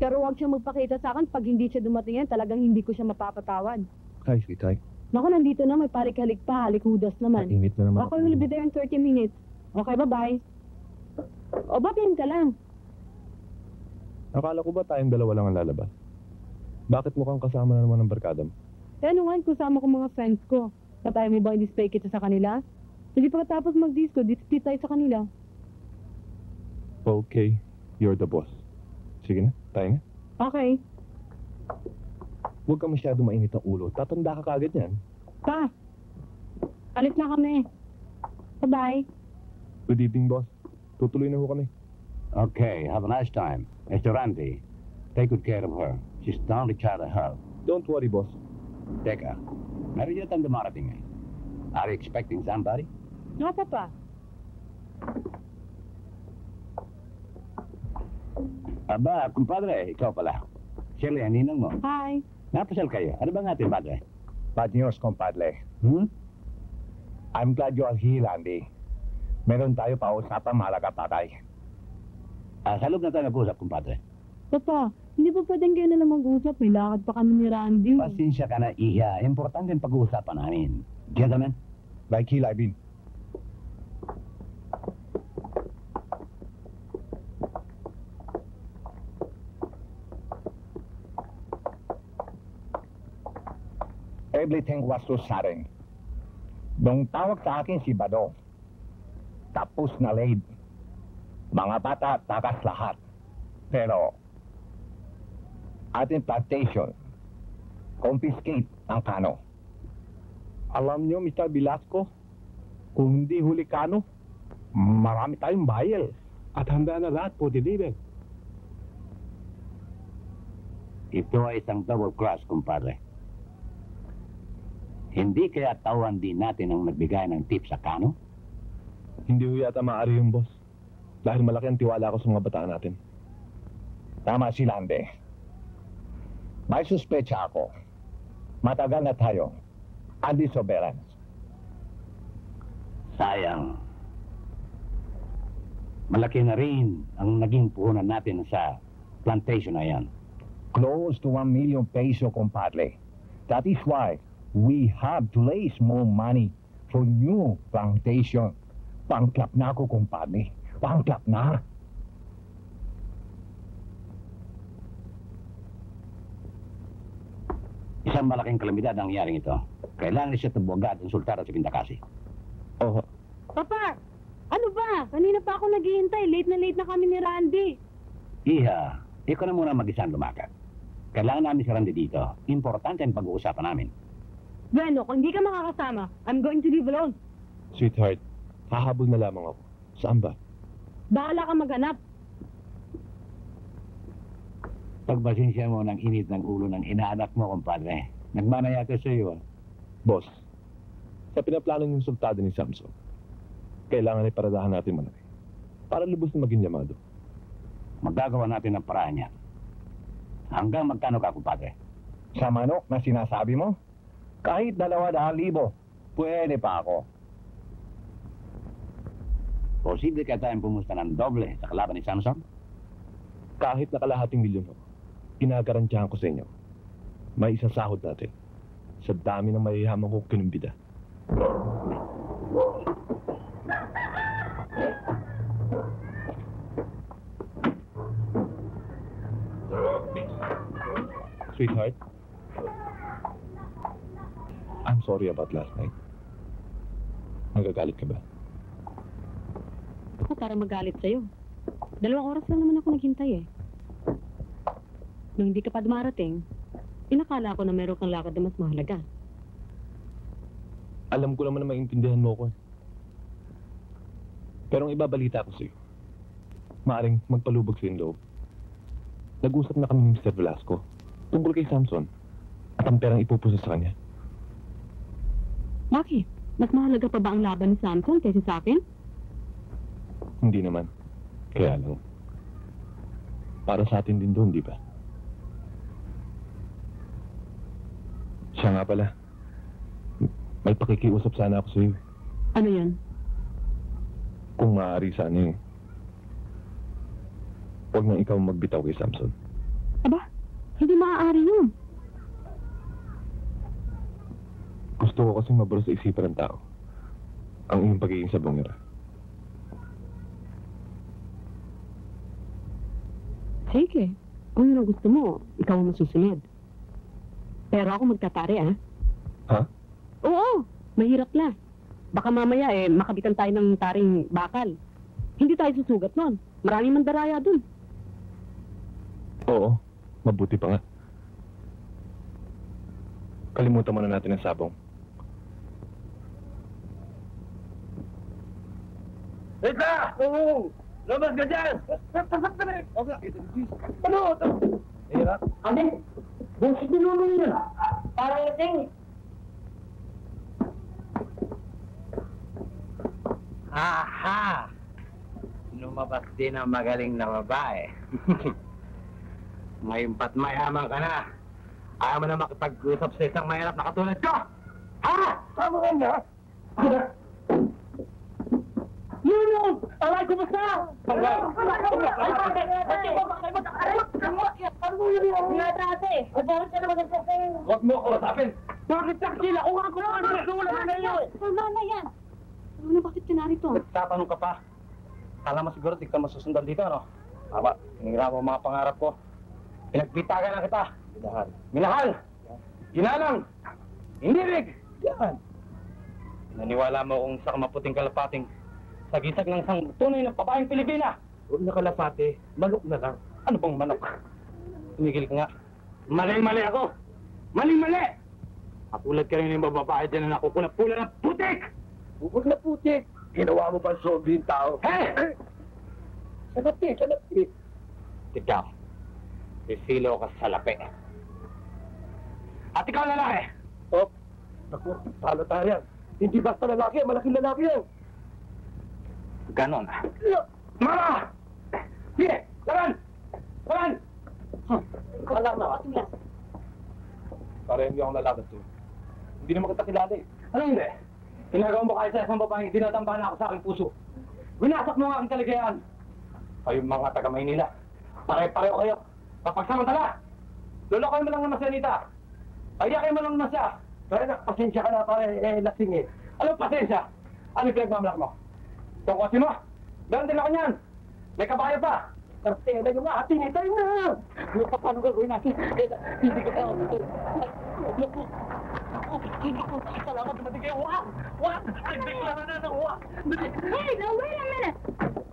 Pero huwag siya magpakita sa akin pag hindi siya dumating yan, talagang hindi ko siya mapapatawad. Hi, sweetheart. Naku, nandito na, may parik-halik pa, halik hudas naman. Init na naman Okay, we'll be there in 30 minutes. Okay, bye-bye. O, batin ka lang. Akala ko ba tayong dalawa lang ang lalabas? Bakit mukhang kasama na naman ng barkada mo? Eh, ano nga, kusama ko mga friends ko. Kataya mo ba i-display kita sa kanila? Hindi pagkatapos mag-disco, display tayo sa kanila. Okay, you're the boss. Sige na, tayo na. Okay. Huwag ka masyado mainit ang ulo. Tatanda ka kagad yan. Pa! Alis na kami. Bye-bye. Good evening, boss. Tutuloy na ho kami. Okay, have a nice time. Mr. Randy, take good care of her. She's the only child I have. Don't worry, boss. Teka, meron yatang dumarating eh. Are you expecting somebody? No, Papa. Aba, kumpadre, ikaw pala. Shirley, ang ninang mo. Hi. Napasal kayo. Ano ba nga atin, padre? Bad news, compadre. Hmm? I'm glad you are here, Andy. Meron tayo pausapang mahalaga patay. Ah, sa loob na tayo nag-usap, kumpadre. Papa, hindi pa pwedeng kayo na lang mag-usap. May lakad pa kami ni Randy. Pasensya ka na, Iha. Importante ang pag-uusapan namin. Gentlemen, Like he, like Everything was so sudden. Nung tawag sa akin si Bado, tapos na laid. Mga bata, takas lahat. Pero, ating plantation, confiscate ang kano. Alam nyo, Mr. Velasco, kung hindi huli kano, marami tayong bayel. At handa na lahat po, deliver. ito ay isang double cross, kumpadre. Hindi kaya tawan din natin ang nagbigay ng tip sa kano? Hindi ho yata maaari yung boss. Dahil malaki ang tiwala ko sa mga bataan natin. Tama si Lande. May suspecha ako. Matagal na tayo. Andy Soberans. Sayang. Malaki na rin ang naging puhunan natin sa plantation na yan. Close to 1 million peso, compadre. That is why we have to raise more money for new plantation. Pangklap na ako, compadre. Pangklap na. Isang malaking kalamidad ang nangyaring ito. Kailangan siya tabuagad ang sultara sa Pindakasi. Oo. Papa, ano ba? Kanina pa ako naghihintay. Late na late na kami ni Randy. Iha, ikaw na muna mag-isang lumakad. Kailangan namin si Randy dito. Importante ang pag-uusapan namin. Bueno, kung hindi ka makakasama, I'm going to live alone. Sweetheart, hahabol na lamang ako. Saan ba? Bahala ka maghanap. Pagbasensya mo ng init ng ulo ng inaanak mo, kumpadre. Nagmana yata sa iyo. ah. Boss, sa pinaplano ng resultado ni Samson, kailangan ay paradahan natin malaki. Para lubos na maging yamado. Magagawa natin ang paraan niya. Hanggang magkano ka, kumpadre? Sa manok na sinasabi mo, kahit dalawa daan libo, pwede pa ako. Posible kaya tayong pumusta ng doble sa kalaban ni Samson? Kahit nakalahating milyon ho, inagarantyahan ko sa inyo, may isasahod natin sa dami ng mayayaman ko kinumbida. Sweetheart, I'm sorry about last night. Magagalit ka ba? Ako para magalit sa'yo. Dalawang oras lang naman ako naghintay eh. Nung hindi ka pa dumarating, inakala ko na meron kang lakad na mas mahalaga. Alam ko naman na maintindihan mo ko eh. Pero ang ibabalita ko sa'yo, maaring magpalubog sa loob. Nag-usap na kami ni Mr. Velasco tungkol kay Samson at ang perang ipupusa sa kanya. Bakit? Mas mahalaga pa ba ang laban ni Samson kaysa sa akin? Hindi naman. Kaya lang. Para sa atin din doon, di ba? Siya nga pala. May pakikiusap sana ako sa iyo. Ano yan? Kung maaari sana eh. Huwag nang ikaw magbitaw kay Samson. Aba, hindi maaari yun. Gusto ko kasing mabaro sa isipan ng tao. Ang iyong pagiging sabongera. Sige. Kung yun ang gusto mo, ikaw ang masusunod. Pero ako magtatari, ah. Ha? Oo, mahirap na. Baka mamaya, eh, makabitan tayo ng taring bakal. Hindi tayo susugat nun. Maraming mandaraya dun. Oo. Mabuti pa nga. Kalimutan muna natin ang sabong. Ika! Oo! Labas ka dyan! Ano? Hirap. Ate, busit nilulong yun. Parang lasing. Aha! Lumabas din ang magaling na babae. Ngayon pat mayaman ka na. Ayaw mo na makipag-usap sa isang mahirap na katulad ko! Ha? Tama ka na. Yun! Aray, kumusta? Ay, bakit? Bakit mo? Bakit mo? Aray, paano mo yun yung nga dati? Ay, bakit ka naman nagsasayin? Huwag mo ako usapin! Bakit sa kila? Kung ako naman, nagsulat na na yun! Na yan! Ano, bakit ka narito? Nagtatanong ka pa. Kala mo siguro, di ka masusundan dito, ano? Tama, tinira mo mga pangarap ko. Pinagbitagan na kita. Minahal. Minahal! Ginanang! Indirig! Yan! Naniwala mo kung sa kamaputing kalapating sagisag ng isang tunay na babaeng Pilipina. Huwag na kalapate, manok na lang. Ano bang manok? Tumigil ka nga. Mali-mali ako! Mali-mali! Katulad ka rin yung babae dyan na nakukula-pula ng putik! Huwag na putik. Ginawa mo ba zombie yung tao? Hey! Sanapi, sanapi. Ikaw, sisilo ka sa lapi. At ikaw lalaki! Oh, naku, talo tayo yan. Hindi basta lalaki, malaking lalaki yan. Ganon. Mama! Sige! Laban! Laban! Wala na. Para hindi ako lalaban sa'yo. Hindi naman kita kilala eh. Ano hindi? Ginagawa mo kahit sa isang babaeng dinatambahan ako sa aking puso. Winasak mo ang aking kaligayahan. Kayong mga taga Maynila. Pare-pareho kayo. Kapagsamantala! Lolokoy mo lang naman si Anita. Ayakin mo lang naman siya. Kaya na, pasensya ka na pare, eh, lasing eh. Anong pasensya? Ano yung pinagmamalak mo? Tungkosin mo? Meron din ako niyan. May kabayo pa. Kartela yung ating itay na! Lupa, paano gagawin natin? Hindi ko kaya ako. Lupa, hindi ko salamat na bigay. Wak! Wak! Nagdeklara na ng wak! Hey, now wait a minute!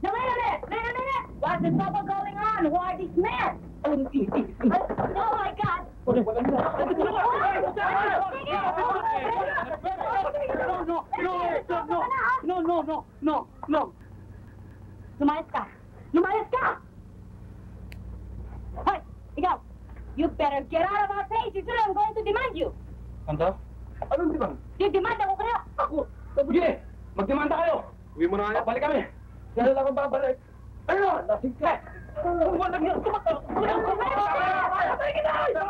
Now wait a minute! Wait a minute! What's the trouble going on? Why this mess? Oh, oh my God! Okay, wala na. No, no, no, no, no, no, no, no. Lumayas ka. You better get out of our place! You I'm going to demand you! Ano? Anong dimang? Didemand ako kayo! Ako! Sige! Magdemanda kayo! Uwi mo na kaya, balik kami! Kaya lang ang babalik! Ayun! Lasing ka!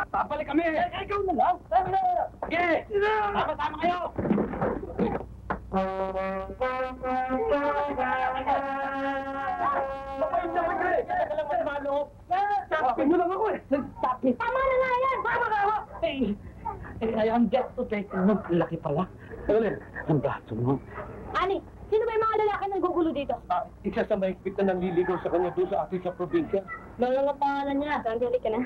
Babalik kami! Ikaw na lang! Sige! Sama-sama kayo! Tapin mo lang ako eh! Tapin! Tama na nga yan! Tama na ako! Eh, eh, ang death to take mo. Laki pala. Evelyn, ang gato mo. Ani, sino ba yung mga lalaki na gugulo dito? Ah, isa sa mahigpit na nanliligaw sa kanya doon sa atin sa probinsya. Lolo nga pangalan niya. Sandali ka na.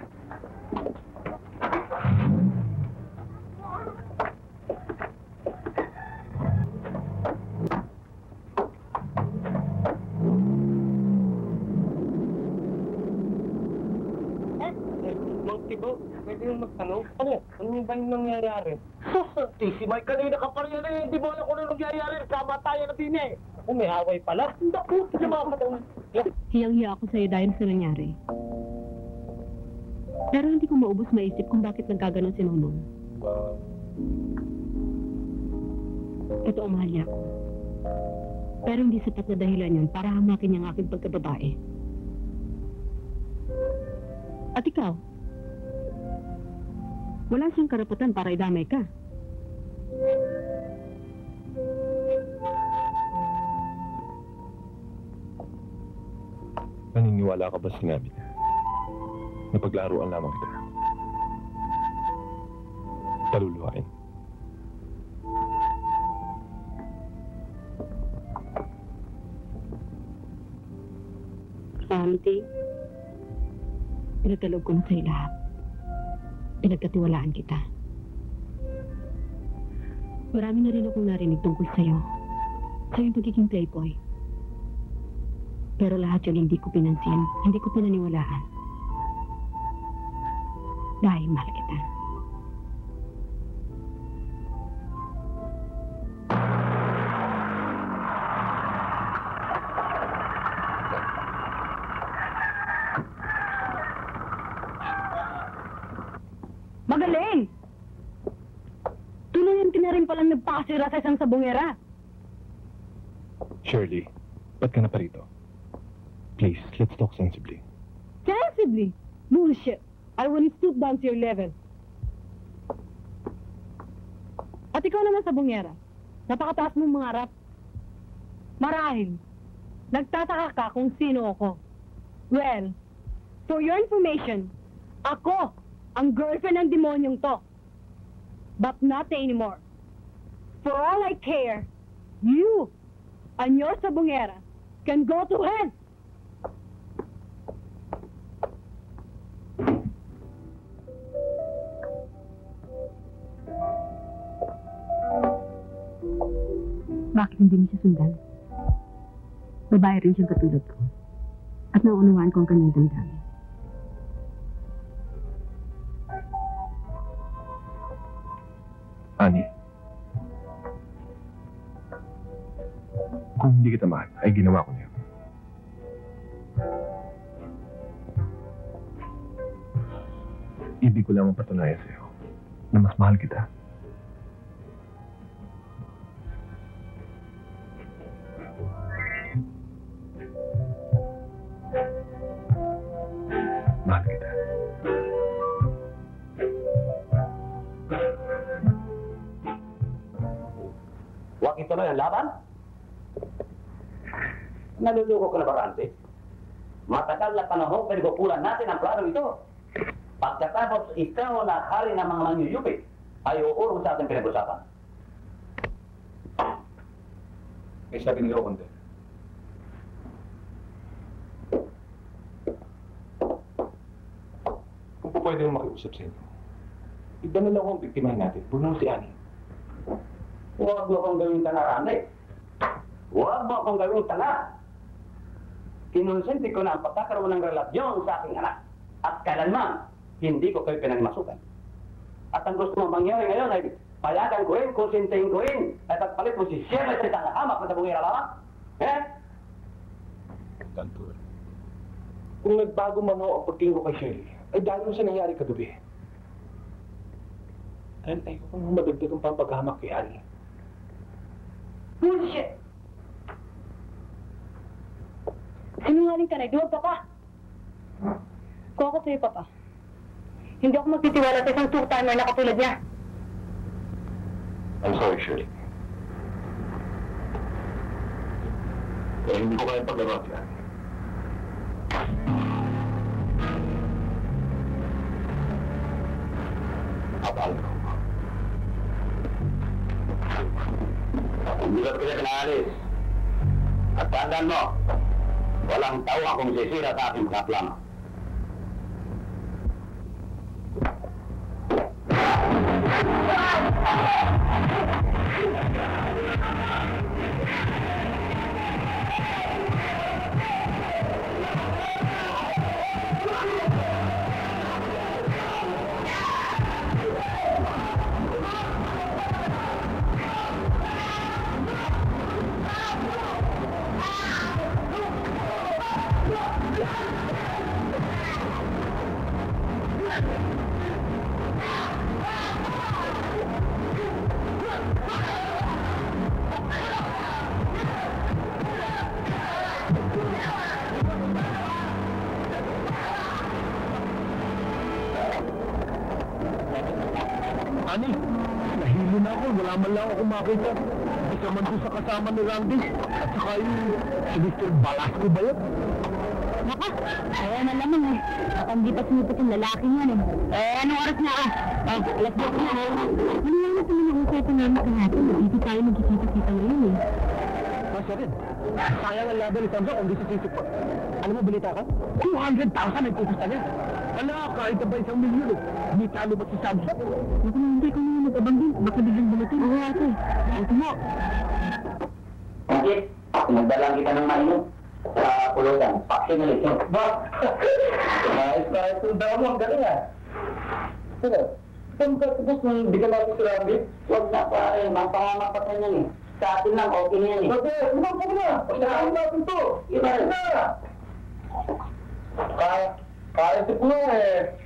Tibo, pwede yung magtanong? Ano? Ano ba yung nangyayari? eh, si Mike kanina ka pa rin yan eh. Hindi mo alam kung ano nangyayari. Sama tayo na din eh. Ako may away pala. Naku, sa mga katawan. Hiyang-hiya ako sa'yo dahil sa nangyari. Pero hindi ko maubos maisip kung bakit nagkaganon si Nonong. Totoo, mahal niya ako. Pero hindi sapat na dahilan yun para hamakin niya ang aking pagkababae. At ikaw? Wala siyang karapatan para idamay ka. Naniniwala ka ba sinabi niya? Napaglaruan lamang kita. Paluluhain. Santi, pinagkaloob ko na sa'yo lahat. Pinagkatiwalaan kita. Marami na rin akong narinig tungkol sa'yo. Sa iyong pagiging playboy. Pero lahat yun hindi ko pinansin, hindi ko pinaniwalaan. Dahil mahal kita. Sa sabongera. Shirley, ba't ka na pa rito? Please, let's talk sensibly. Sensibly? Bullshit. I wouldn't stoop down to your level. At ikaw naman sa bungera. Napakataas mong mga rap. Marahil, nagtataka ka kung sino ako. Well, for your information, ako ang girlfriend ng demonyong to. But not anymore. For all I care, you and your sabongera can go to hell. Bakit hindi mo siya sundan? Babae rin siyang katulad ko. At nauunawaan ko ang kanyang damdamin. Ani. Kung hindi kita mahal, ay ginawa ko niya. Ibig ko lang mapatunayan sa'yo na mas mahal kita. Pinagkukulan natin ang plano ito. Pagkatapos ikaw na hari ng mga mangyuyupi, ay uurong sa ating pinag-usapan. May sabi ni Roconde. Kung po pwede yung makiusap sa inyo, iba na lang ang biktimahin natin. Puno si Ani. Huwag mo akong gawing tanga, Rante. Huwag mo akong gawing tanga. Kinonsente ko na ang pagkakaroon ng relasyon sa aking anak. At kailanman, hindi ko kayo pinagmasukan. At ang gusto mong mangyari ngayon ay payagan ko rin, konsintehin ko rin, at pagpalit mo si Shirley sa isang hamak na sabong lamang. Eh? Tanto. Kung nagbago man ho ang pagtingin ko kay Shirley, ay dahil mo sa nangyari kagabi. Ay, ayoko kong madagdag ang pampaghamak kay Annie. Bullshit! Sinungaling ka na, duwag ka pa. Kung ako sa'yo, Papa, hindi ako magtitiwala sa isang two-timer na katulad niya. I'm sorry, Shirley. Pero hindi ko kaya paglaro si Ani. Abal ko. Hindi ka kaya pinaalis. At tandaan mo, walang tao akong sisira sa aking mga plano. Makita. Isa man doon sa kasama ni Randy. At saka yung si Mr. Balasco ba yun? Naka, kaya na naman eh. Baka hindi pa sumipot yung lalaki yan eh. Eh, anong oras na ah? Ah, alas 10 na. Wala na naman ang usapan namin kahapon. Dito tayo magkikita-kita ngayon eh. Masya rin. Sayang ang laban ni Samson kung di si Sisip pa. Alam mo, balita ka? 200,000 ay pupusta niya. Wala, kahit na ba isang milyon eh. Hindi talo ba si Samson? Naku, hindi ko naman mag-abangin. Baka biglang bumating. Oo, ate. Ate mo. Okay, pinagdalang kita ng mainom sa pulutan. Vaccination. Ba? Ayos na ito. Daw mo, ang galing ah. Sige. Saan ka tapos nung di ka natin Randy? Huwag na pare, mapangangapatan yan eh. Sa atin lang, okay na yan eh. Bakit? Umang pa na! Pagkakaan natin to! Iba na! Kaya, kaya si Puno eh.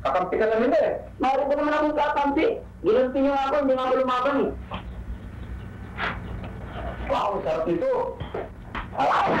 Kakampi ka namin eh. Mari ko naman akong kakampi. Ginanti niyo nga ako, hindi nga ako lumaban eh. Wow, sarap nito. Ate,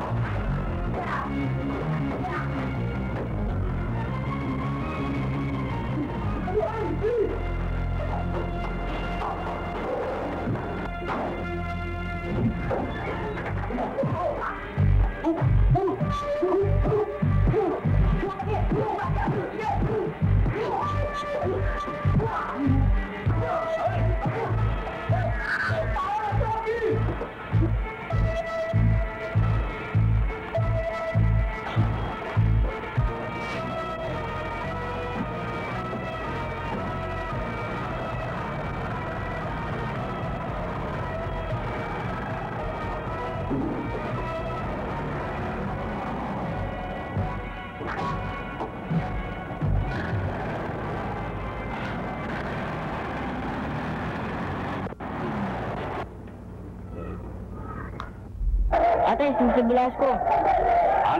si Velasco.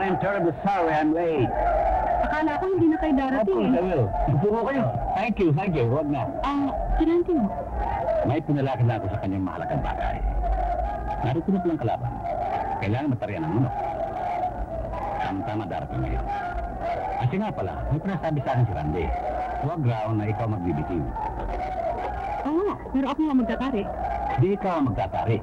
I'm terribly sorry I'm late. Akala ko hindi na kayo darating eh. will. Puro kayo. Thank you, thank you. Huwag na. Ah, kinanti mo. May pinalakad na ako sa kanyang mahalagang bagay. Narito na palang kalaban. Kailangan matarian ang manok. Tama-tama darating ngayon. Kasi nga pala, may pinasabi sa akin si Randy. Huwag raw na ikaw magbibitiw. Oo nga, pero ako nga magtatari. Di ikaw ang magtatari.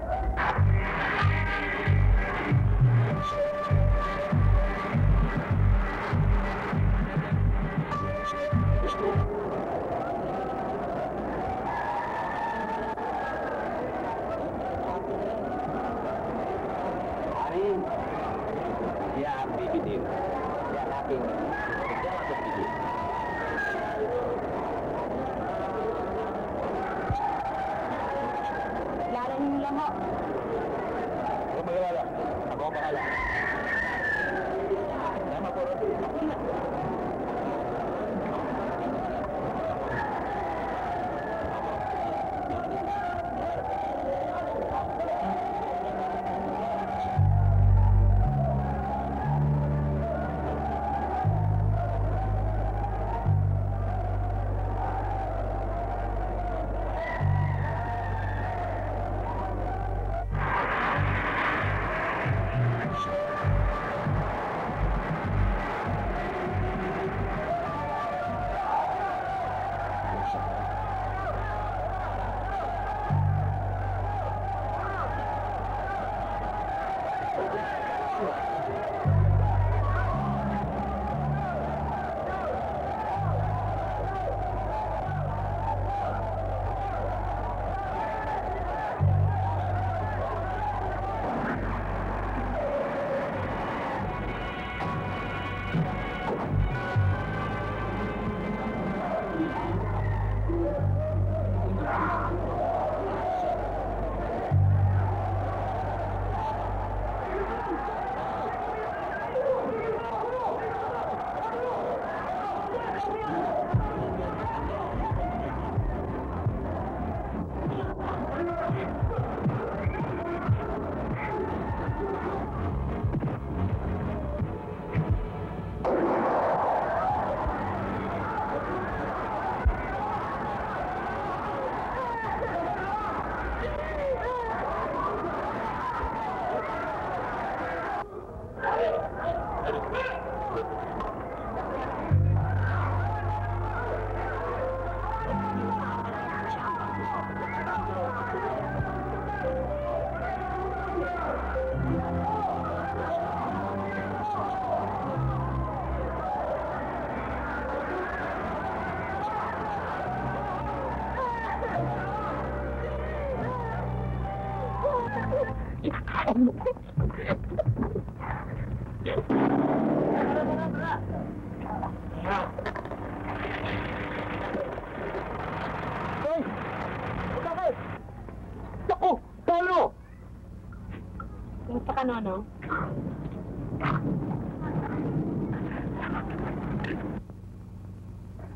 Ka, Nono?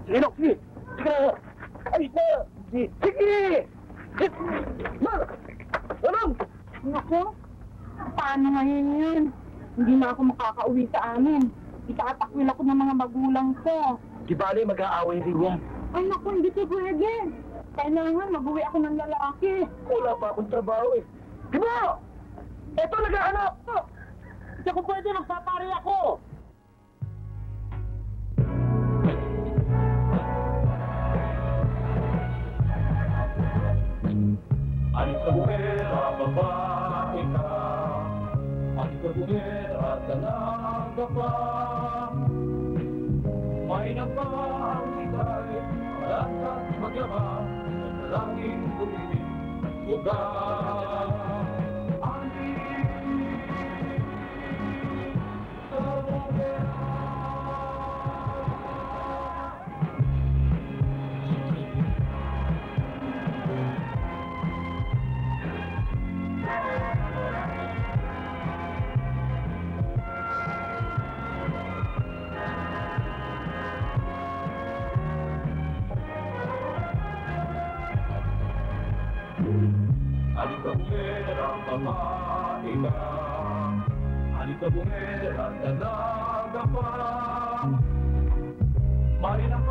Sige, sige! Na! Ay, na! Sige! Sige! Ma! Naku, paano ngayon yun? Hindi na ako makakauwi sa amin. Itatakwil ako ng mga magulang ko. Di bali, mag-aaway rin yan. Ay naku, hindi ko pwede. Kailangan mag-uwi ako ng lalaki. Wala pa akong trabaho eh. Di ba? Eto, naghahanap! Hindi ako pwede, magpapari ako! Alis sa bumera, babae ka. Alis sa bumera, dalaga pa. May nagpaang sikay, malakas maglaba, sa langing bumiling, sugat. Alis sa bumera, babae ka. Alis sa bumera, dalaga pa. Marinang